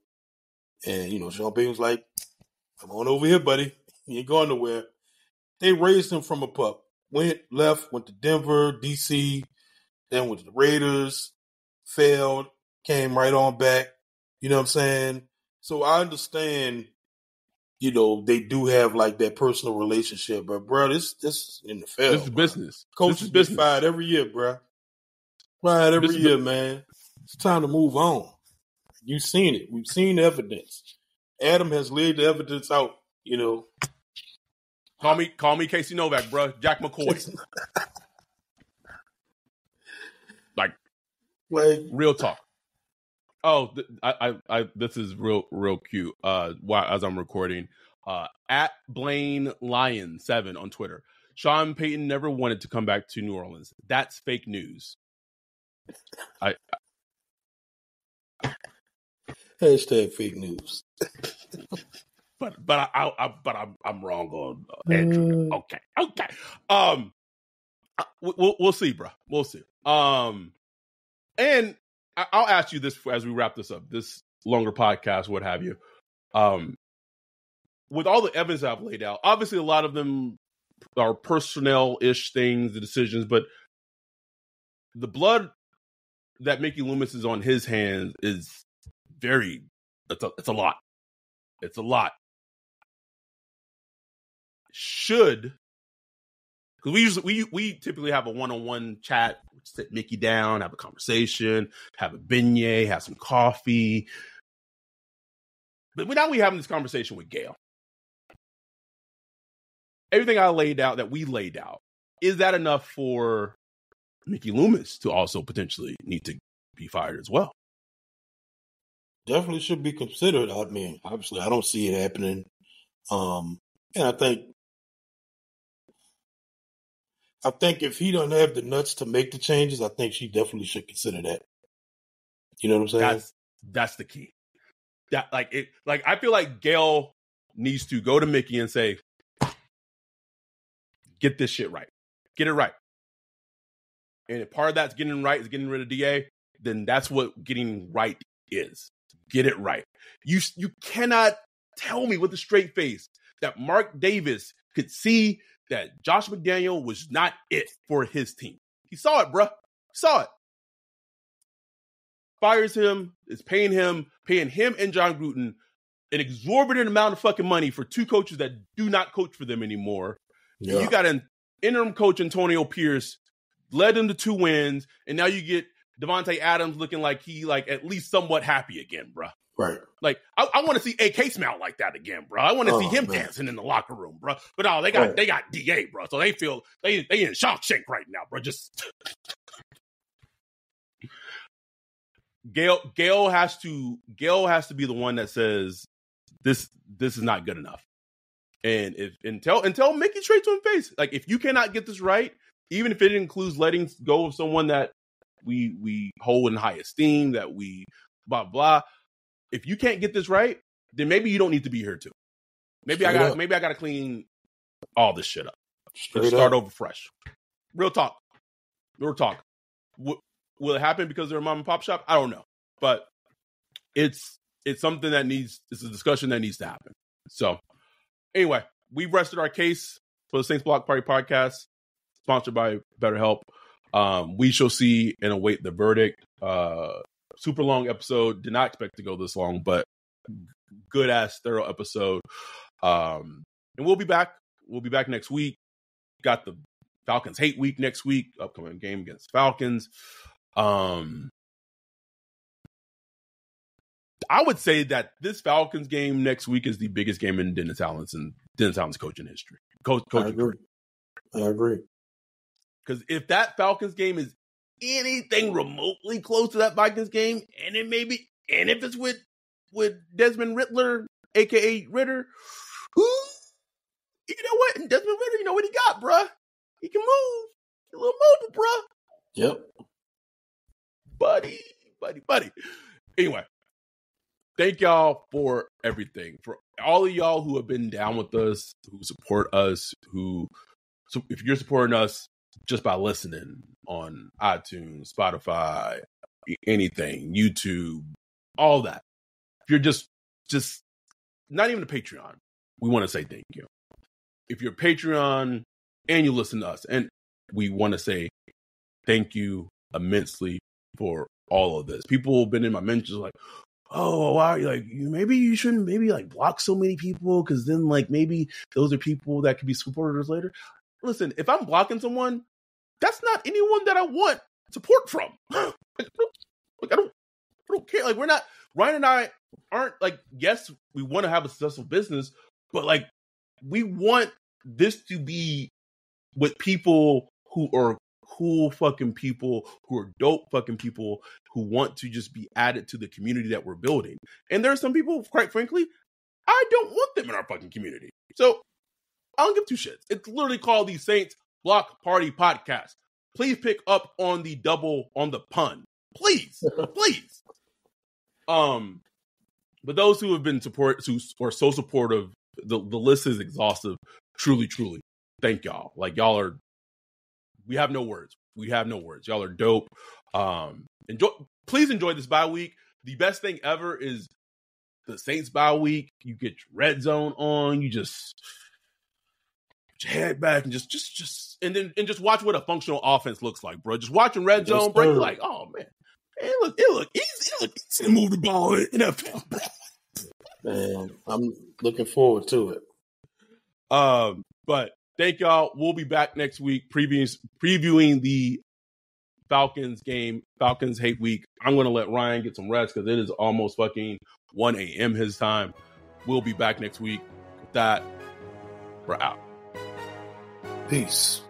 Speaker 5: And you know, Sean Payton was like, "Come on over here, buddy. You ain't going nowhere." They raised him from a pup. Went left, went to Denver, DC, then went to the Raiders, failed, came right on back. You know what I'm saying? So I understand, you know, they do have like that personal relationship, but bro, this this in the field.
Speaker 3: this is business.
Speaker 5: Coaches
Speaker 3: is business.
Speaker 5: fired every year, bro. Fired every
Speaker 3: This
Speaker 5: year, man. It's time to move on. You've seen it. We've seen evidence. Adam has laid the evidence out. You know,
Speaker 3: Call me, call me Casey Novak, bro. Jack McCoy. like
Speaker 5: like
Speaker 3: real talk. Oh, th- I, I, I, this is real, real cute. Uh, while as I'm recording, uh, at Blaine Lion seven on Twitter. Sean Payton never wanted to come back to New Orleans. That's fake news. I,
Speaker 5: hashtag fake news.
Speaker 3: but but I, I, I but I'm I'm wrong on uh, Andrew. Okay, okay. Um, we- we'll we'll see, bro. We'll see. Um, and I, I'll ask you this as we wrap this up. This longer podcast, what have you. Um, with all the evidence I've laid out, obviously a lot of them are personnel ish things, the decisions, but the blood that Mickey Loomis is on his hands is very. It's a, it's a lot. It's a lot. Should because we usually we we typically have a one on one chat, sit Mickey down, have a conversation, have a beignet, have some coffee. But now we having this conversation with Gayle. Everything I laid out that we laid out is that enough for Mickey Loomis to also potentially need to be fired as well?
Speaker 5: Definitely should be considered. I mean, obviously, I don't see it happening. Um, and I think, I think if he doesn't have the nuts to make the changes, I think she definitely should consider that. You know what I'm saying?
Speaker 3: That's that's the key. That like it like I feel like Gayle needs to go to Mickey and say, get this shit right. Get it right. And if part of that's getting right is getting rid of DA, then that's what getting right is. Get it right. You you cannot tell me with a straight face that Mark Davis could see that Josh McDaniel was not it for his team. He saw it, bruh. Saw it. Fires him, is paying him, paying him and Jon Gruden an exorbitant amount of fucking money for two coaches that do not coach for them anymore.
Speaker 5: Yeah.
Speaker 3: You got an interim coach, Antonio Pierce, led them to two wins, and now you get Davante Adams looking like he like at least somewhat happy again, bruh.
Speaker 5: right.
Speaker 3: Like I, I want to see AK smile like that again, bro. I want to see
Speaker 5: Oh,
Speaker 3: him
Speaker 5: man.
Speaker 3: dancing in the locker room, bro. But oh, they got they got Da, bro. So they feel they they in Shawshank right now, bro. Just Gayle Gayle has to Gayle has to be the one that says this this is not good enough. And if and tell and tell Mickey straight to him face. Like if you cannot get this right, even if it includes letting go of someone that we we hold in high esteem, that we blah blah. If you can't get this right, then maybe you don't need to be here too. Maybe I got maybe I got to clean all this shit up.
Speaker 5: Straight
Speaker 3: start
Speaker 5: up.
Speaker 3: over fresh. Real talk. Real talk. W- will it happen because they're a mom and pop shop? I don't know, but it's it's something that needs. It's a discussion that needs to happen. So, anyway, we've rested our case for the Saints Block Party podcast, sponsored by BetterHelp. Um, we shall see and await the verdict. Uh, super long episode. Did not expect to go this long, but good ass thorough episode. Um, and we'll be back. We'll be back next week. Got the Falcons hate week next week, upcoming game against Falcons. Um, I would say that this Falcons game next week is the biggest game in Dennis Allen's and Dennis Allen's coaching history. Coach,
Speaker 5: I
Speaker 3: coaching
Speaker 5: agree. I agree.
Speaker 3: Because if that Falcons game is anything remotely close to that Vikings game, and it may be, and if it's with with Desmond Rittler, aka Ridder, who you know what? And Desmond Ridder, you know what he got, bruh? He can move. He a little mobile, bruh.
Speaker 5: Yep.
Speaker 3: buddy, buddy, buddy. Anyway, thank y'all for everything. For all of y'all who have been down with us, who support us, who so if you're supporting us just by listening on iTunes, Spotify, anything, YouTube, all that. If you're just just not even a Patreon, we want to say thank you. If you're a Patreon and you listen to us, and we want to say thank you immensely for all of this. People have been in my mentions like, oh wow, like you maybe you shouldn't maybe like block so many people because then like maybe those are people that could be supporters later. Listen, if I'm blocking someone, that's not anyone that I want support from. like, I like, I don't, I don't care. Like we're not Ryan and I aren't like yes, we want to have a successful business, but like we want this to be with people who are cool fucking people, who are dope fucking people, who want to just be added to the community that we're building. And there are some people, quite frankly, I don't want them in our fucking community. So I don't give two shits. It's literally called the Saints Block Party Podcast. Please pick up on the double on the pun. Please, please. Um, but those who have been support who are so supportive, the, the list is exhaustive. Truly, truly. Thank y'all. Like y'all are we have no words. We have no words. Y'all are dope. Um enjoy please enjoy this bye week. The best thing ever is the Saints bye week. You get your red zone on, you just head back and just just just and then and just watch what a functional offense looks like, bro. Just watching red zone, bro. You're like, oh man. It look it look easy. It look easy to move the ball in NFL.
Speaker 5: Man, I'm looking forward to it.
Speaker 3: Um, but thank y'all. We'll be back next week previewing previewing the Falcons game, Falcons hate week. I'm gonna let Ryan get some rest because it is almost fucking 1 a.m. his time. We'll be back next week. With that, we're out.
Speaker 5: Peace.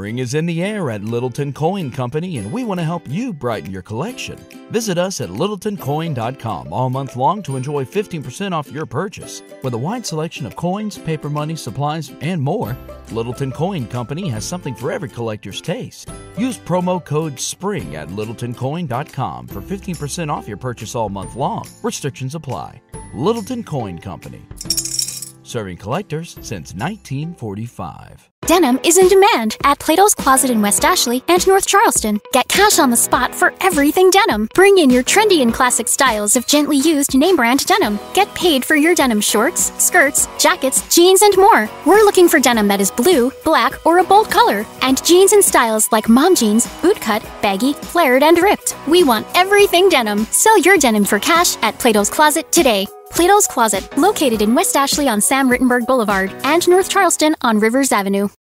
Speaker 6: Spring is in the air at Littleton Coin Company, and we want to help you brighten your collection. Visit us at littletoncoin.com all month long to enjoy 15% off your purchase. With a wide selection of coins, paper money, supplies, and more, Littleton Coin Company has something for every collector's taste. Use promo code SPRING at littletoncoin.com for 15% off your purchase all month long. Restrictions apply. Littleton Coin Company. Serving collectors since 1945.
Speaker 7: Denim is in demand at Plato's Closet in West Ashley and North Charleston. Get cash on the spot for everything denim. Bring in your trendy and classic styles of gently used name brand denim. Get paid for your denim shorts, skirts, jackets, jeans, and more. We're looking for denim that is blue, black, or a bold color, and jeans in styles like mom jeans, bootcut, baggy, flared, and ripped. We want everything denim. Sell your denim for cash at Plato's Closet today. Plato's Closet, located in West Ashley on Sam Rittenberg Boulevard and North Charleston on Rivers Avenue.